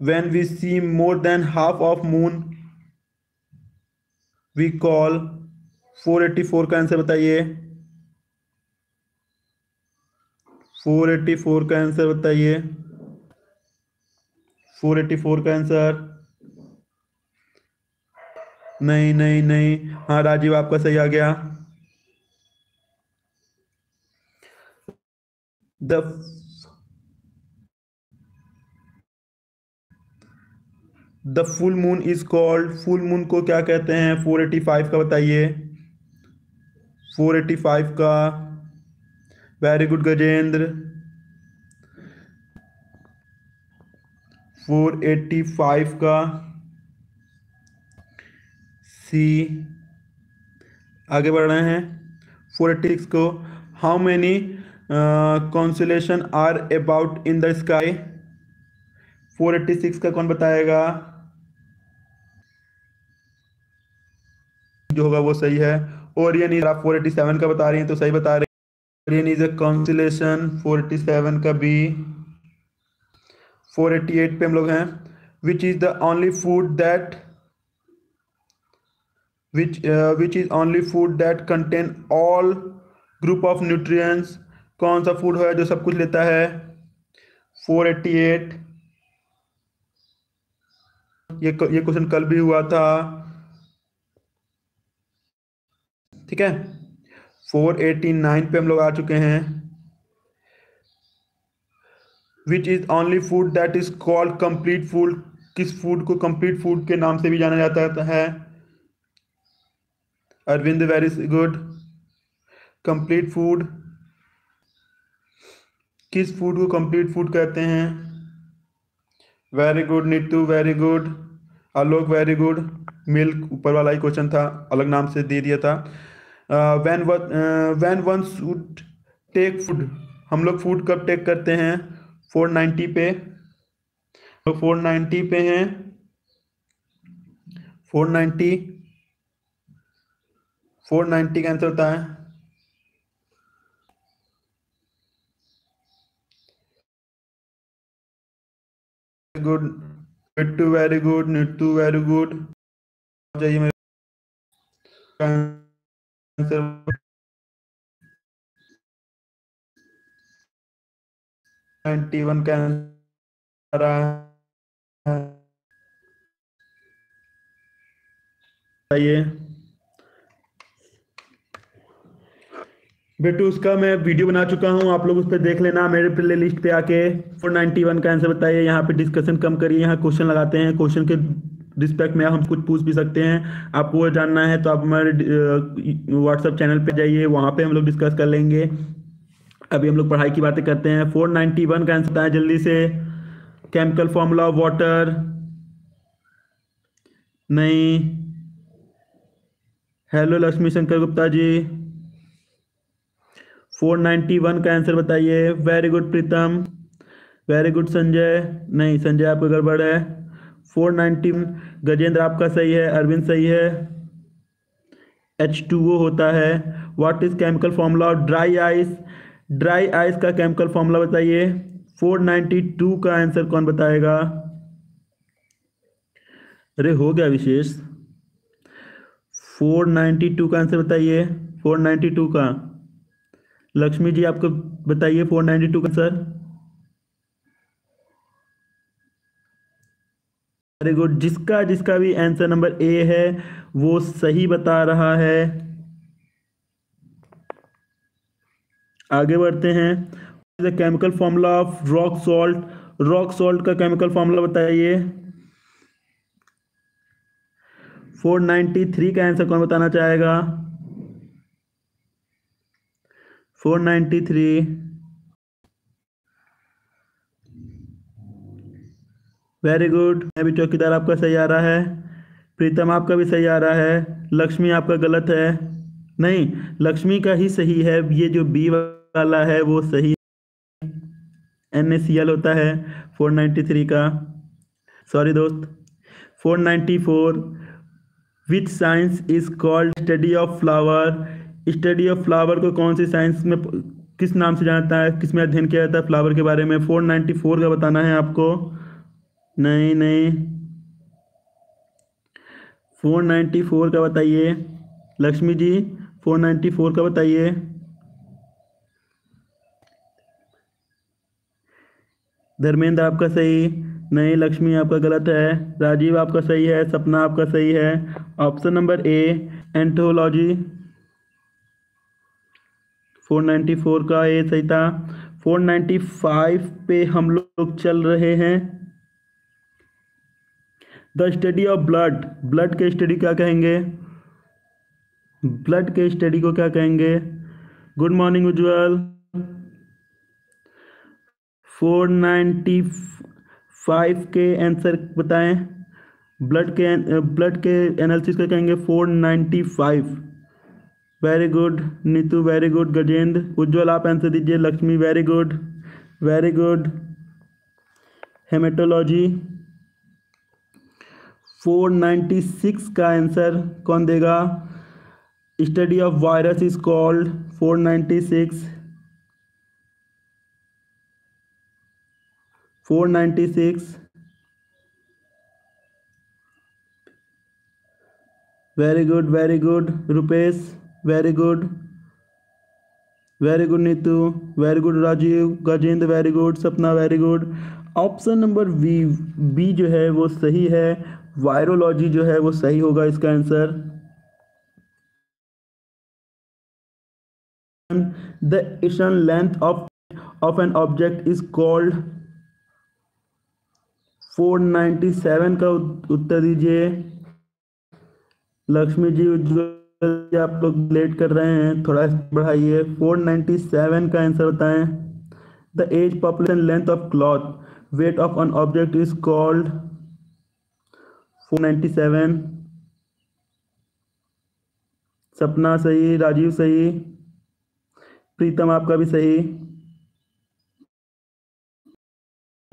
When we see more than half of moon, we call 484 का आंसर बताइए। फोर एट्टी फोर का आंसर बताइए। फोर एट्टी फोर का answer. नहीं नहीं नहीं। हाँ राजीव, आपका सही आ गया। The the full moon is called, full moon को क्या कहते हैं? 485 का बताइए। 485 का। Very good Gajendra. 485 का सी। आगे बढ़ रहे हैं। 486 को how many constellation are about in the sky 486 का कौन बताएगा? जो होगा वो सही है। ओरियन इज़ आप 487 का बता रही हैं तो सही बता रहे ओरियन इज़ अ कॉन्सुलेशन 487 का बी 488 पे हम लोग हैं. Which is the only food that which uh, which is only food that contain all group of कौन सा फ़ूड है जो सब कुछ लेता है? 488 ये ये क्वेश्चन कल भी हुआ था। ठीक है? 489 पे हम लोग आ चुके हैं। Which is only food that is called complete food किस फ़ूड को कंप्लीट फ़ूड के नाम से भी जाना जाता है? Arvind very good complete food किस फ़ूड को कंप्लीट फ़ूड कहते हैं? Very good Neetu very good Alok very good milk ऊपर वाला ही क्वेश्चन था। अलग नाम से दे दिया था। When when one should take food हम लोग फ़ूड कब टेक करते हैं? फोर नाइन्टी पे। तो फोर नाइन्टी पे हैं। फोर नाइन्टी फोर नाइन्टी का आंसर होता है। Good Nittu very good Nittu very good जाइए मेरे नाइन्टी वन बेटू उसका मैं वीडियो बना चुका हूँ, आप लोग उस पर देख लेना, मेरे प्ले लिस्ट पे आके। 491 का आंसर बताइए, यहाँ पे डिस्कशन कम करिए, यहाँ क्वेश्चन लगाते हैं क्वेश्चन के रिस्पेक्ट में हम कुछ पूछ भी सकते हैं। आपको वो जानना है तो आप हमारे व्हाट्सएप चैनल पे जाइए, वहाँ पे हम लोग डिस्कस कर लेंगे। अभी हम लोग पढ़ाई की बातें करते हैं। 491 का आंसर बताएँ जल्दी से। केमिकल फॉर्मूला ऑफ़ वाटर नहीं। हेलो लक्ष्मी शंकर गुप्ता जी। 491 का आंसर बताइए। Very good Pritam. Very good Sanjay. नहीं, संजय आपका गड़बड़ है। 490 गजेंद्र, आपका सही है, अरविंद सही है। H2O होता है। What is chemical formula dry ice dry ice का केमिकल फॉर्मूला बताइए। 492 का आंसर कौन बताएगा? अरे, हो गया विशेष। 492 का आंसर बताइए। 492 का। लक्ष्मी जी, आपको बताइए 492 का आंसर वेरी गुड जिसका जिसका भी आंसर नंबर ए है, वो सही बता रहा है। आगे बढ़ते हैं। Chemical formula of rock salt rock salt का केमिकल फॉर्मूला बताइए। 493 का आंसर कौन बताना चाहेगा? 493 वेरी गुड मैं भी चौकीदार आपका सही आ रहा है। प्रीतम आपका भी सही आ रहा है। लक्ष्मी आपका गलत है। नहीं, लक्ष्मी का ही सही है। ये जो बी वाला है, वो सही एन होता है। 493 का। सॉरी दोस्त। 494 which science is called study of flower study of flower को कौन सी साइंस में किस नाम से जानता है? किसमें अध्ययन किया जाता है फ्लावर के बारे में? 494 का बताना है आपको। नहीं नहीं 494 का बताइए। लक्ष्मी जी 494 का बताइए। धर्मेंद्र आपका सही, नहीं, लक्ष्मी आपका गलत है, राजीव आपका सही है, सपना आपका सही है। ऑप्शन नंबर ए, एंथोलॉजी। 494 का ए सही था। 495 पे हम लोग चल रहे हैं। The study of blood. Blood के स्टडी क्या कहेंगे? ब्लड के स्टडी को क्या कहेंगे? Good morning Ujjwal. Four Ujjwal 495 के आंसर बताएँ। ब्लड के ब्लड के एनालिसिस को कहेंगे 495 very good. Neetu, very good. Gajendra, Ujjwal, आप आंसर दीजिए। Lakshmi, very good. Very good. Haematology. 496 का आंसर कौन देगा? Study of virus is called 496 496 very good very good Rupesh very good very good Neetu very good Rajiv Gajendra very good Sapna very good option number V B जो है वो सही है। Virology जो है वो सही होगा इसका answer the ation length of of an object is called 497 का उत्तर दीजिए। लक्ष्मी जी, उज्जवल आप लोग लेट कर रहे हैं, थोड़ा बढ़ाइए। 497 का आंसर बताएँ। The age population length of cloth weight of an object is called 497 Sapna सही, राजीव सही, प्रीतम आपका भी सही।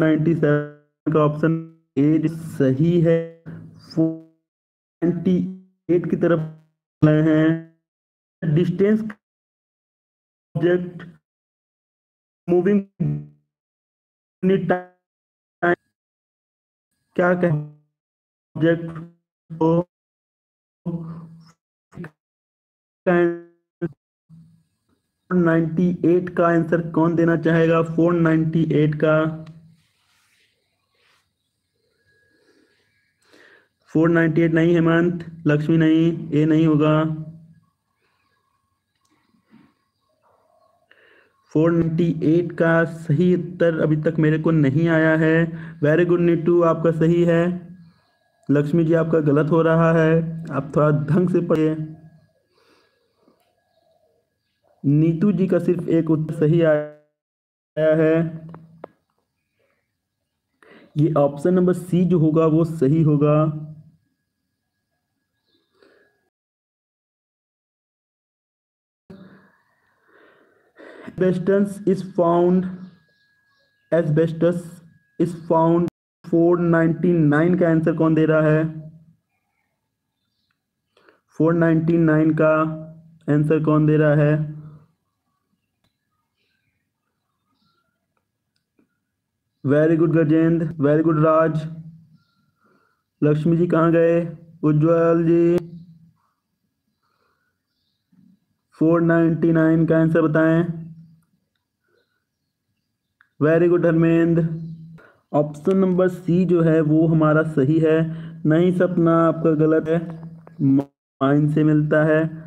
97 का ऑप्शन ए सही है। फोर्टी एट की तरफ़ हैं। डिस्टेंस ऑब्जेक्ट मूविंग क्या कहें? ऑब्जेक्ट को नाइन्टी एट का आंसर कौन देना चाहेगा? फोर नाइन्टी एट का। फोर नाइन्टी एट नहीं हेमंत लक्ष्मी नहीं ए नहीं होगा। फोर नाइन्टी एट का सही उत्तर अभी तक मेरे को नहीं आया है। वेरी गुड नीटू आपका सही है। लक्ष्मी जी, आपका गलत हो रहा है। आप थोड़ा ढंग से पढ़िए। नीतू जी का सिर्फ़ एक उत्तर सही आया है। ये ऑप्शन नंबर सी जो होगा, वो सही होगा। Asbestos is found. Asbestos is found. 499 का आंसर कौन दे रहा है? 499 का आंसर कौन दे रहा है? Very good Gajendra, very good Raj. Lakshmi ji कहाँ गए? उज्जवल जी। 499 का आंसर बताएँ। Very good Dharmendra. Option number C जो है, वो हमारा सही है। नहीं, सपना आपका गलत है। माइन से मिलता है।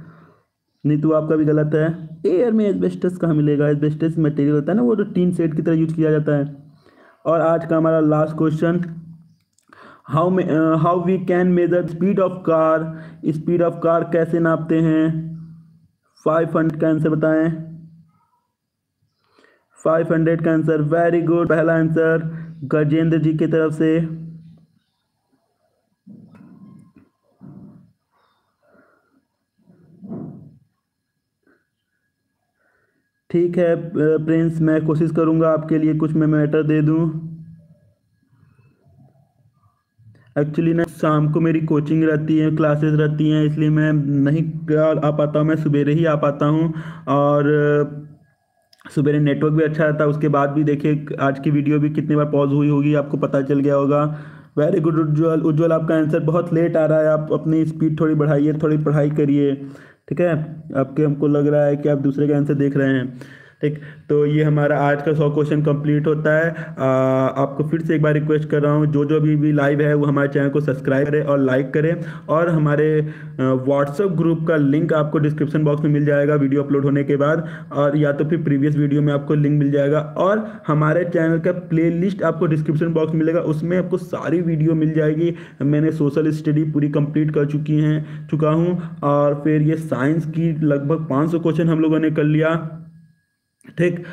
नीतू, आपका भी गलत है। एयर में एस्बेस्टस कहाँ मिलेगा? एस्बेस्टस मटेरियल होता है ना, वो तो टीन सेट की तरह यूज़ किया जाता है। और आज का हमारा last question how how we can measure speed of car speed of car कैसे नापते हैं? फाइव हंड्रेड का आंसर बताएँ। फाइव हंड्रेड का आंसर वेरी गुड पहला आंसर गजेंद्र जी की तरफ़ से। ठीक है, प्रिंस, मैं कोशिश करूँगा आपके लिए कुछ मैं मैटर दे दूँ। एक्चुअली ना, शाम को मेरी कोचिंग रहती है क्लासेस रहती हैं, इसलिए मैं नहीं आ पाता हूँ, मैं सवेरे ही आ पाता हूँ। और सुबह नेटवर्क भी अच्छा था, उसके बाद भी देखिए, आज की वीडियो भी कितनी बार पॉज हुई होगी, आपको पता चल गया होगा। वेरी गुड उज्ज्वल उज्ज्वल आपका आंसर बहुत लेट आ रहा है, आप अपनी स्पीड थोड़ी बढ़ाइए, थोड़ी पढ़ाई करिए, ठीक है? आपके हमको लग रहा है कि आप दूसरे का आंसर देख रहे हैं। ठीक? तो ये हमारा आज का सौ क्वेश्चन कंप्लीट होता है। आ, आपको फिर से एक बार रिक्वेस्ट कर रहा हूँ जो जो भी भी लाइव है वो हमारे चैनल को सब्सक्राइब करें और लाइक करें। और हमारे व्हाट्सएप ग्रुप का लिंक आपको डिस्क्रिप्शन बॉक्स में मिल जाएगा वीडियो अपलोड होने के बाद। और या तो फिर प्रीवियस वीडियो में आपको लिंक मिल जाएगा। और हमारे चैनल का प्ले आपको डिस्क्रिप्शन बॉक्स मिलेगा। उसमें आपको सारी वीडियो मिल जाएगी। मैंने सोशल स्टडी पूरी कंप्लीट कर चुकी हैं चुका हूँ। और फिर ये साइंस की लगभग 500 क्वेश्चन हम लोगों ने कर लिया। ठीक?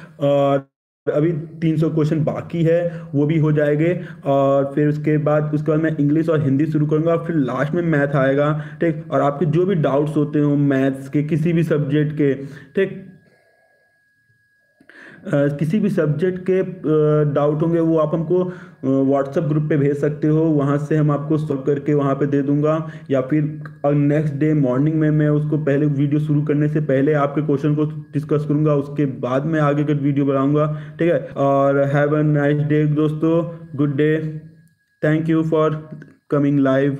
अभी 300 क्वेश्चन बाकी है, वो भी हो जाएँगे। और फिर उसके बाद उसके बाद मैं इंग्लिश और हिंदी शुरू करूँगा फिर लास्ट में मैथ आएगा, ठीक? और आपके जो भी डाउट्स होते हो मैथ्स के, किसी भी सब्जेक्ट के, ठीक? किसी भी सब्जेक्ट के डाउट होंगे, वो आप हमको व्हाट्सएप ग्रुप पे भेज सकते हो। वहाँ से हम आपको सॉल्व करके वहाँ पे दे दूँगा। या फिर नेक्स्ट डे मॉर्निंग में मैं उसको पहले वीडियो शुरू करने से पहले आपके क्वेश्चन को डिस्कस करूँगा। उसके बाद मैं आगे का वीडियो बनाऊँगा। ठीक है? और हैव अ नाइस डे दोस्तों। Good day thank you for coming live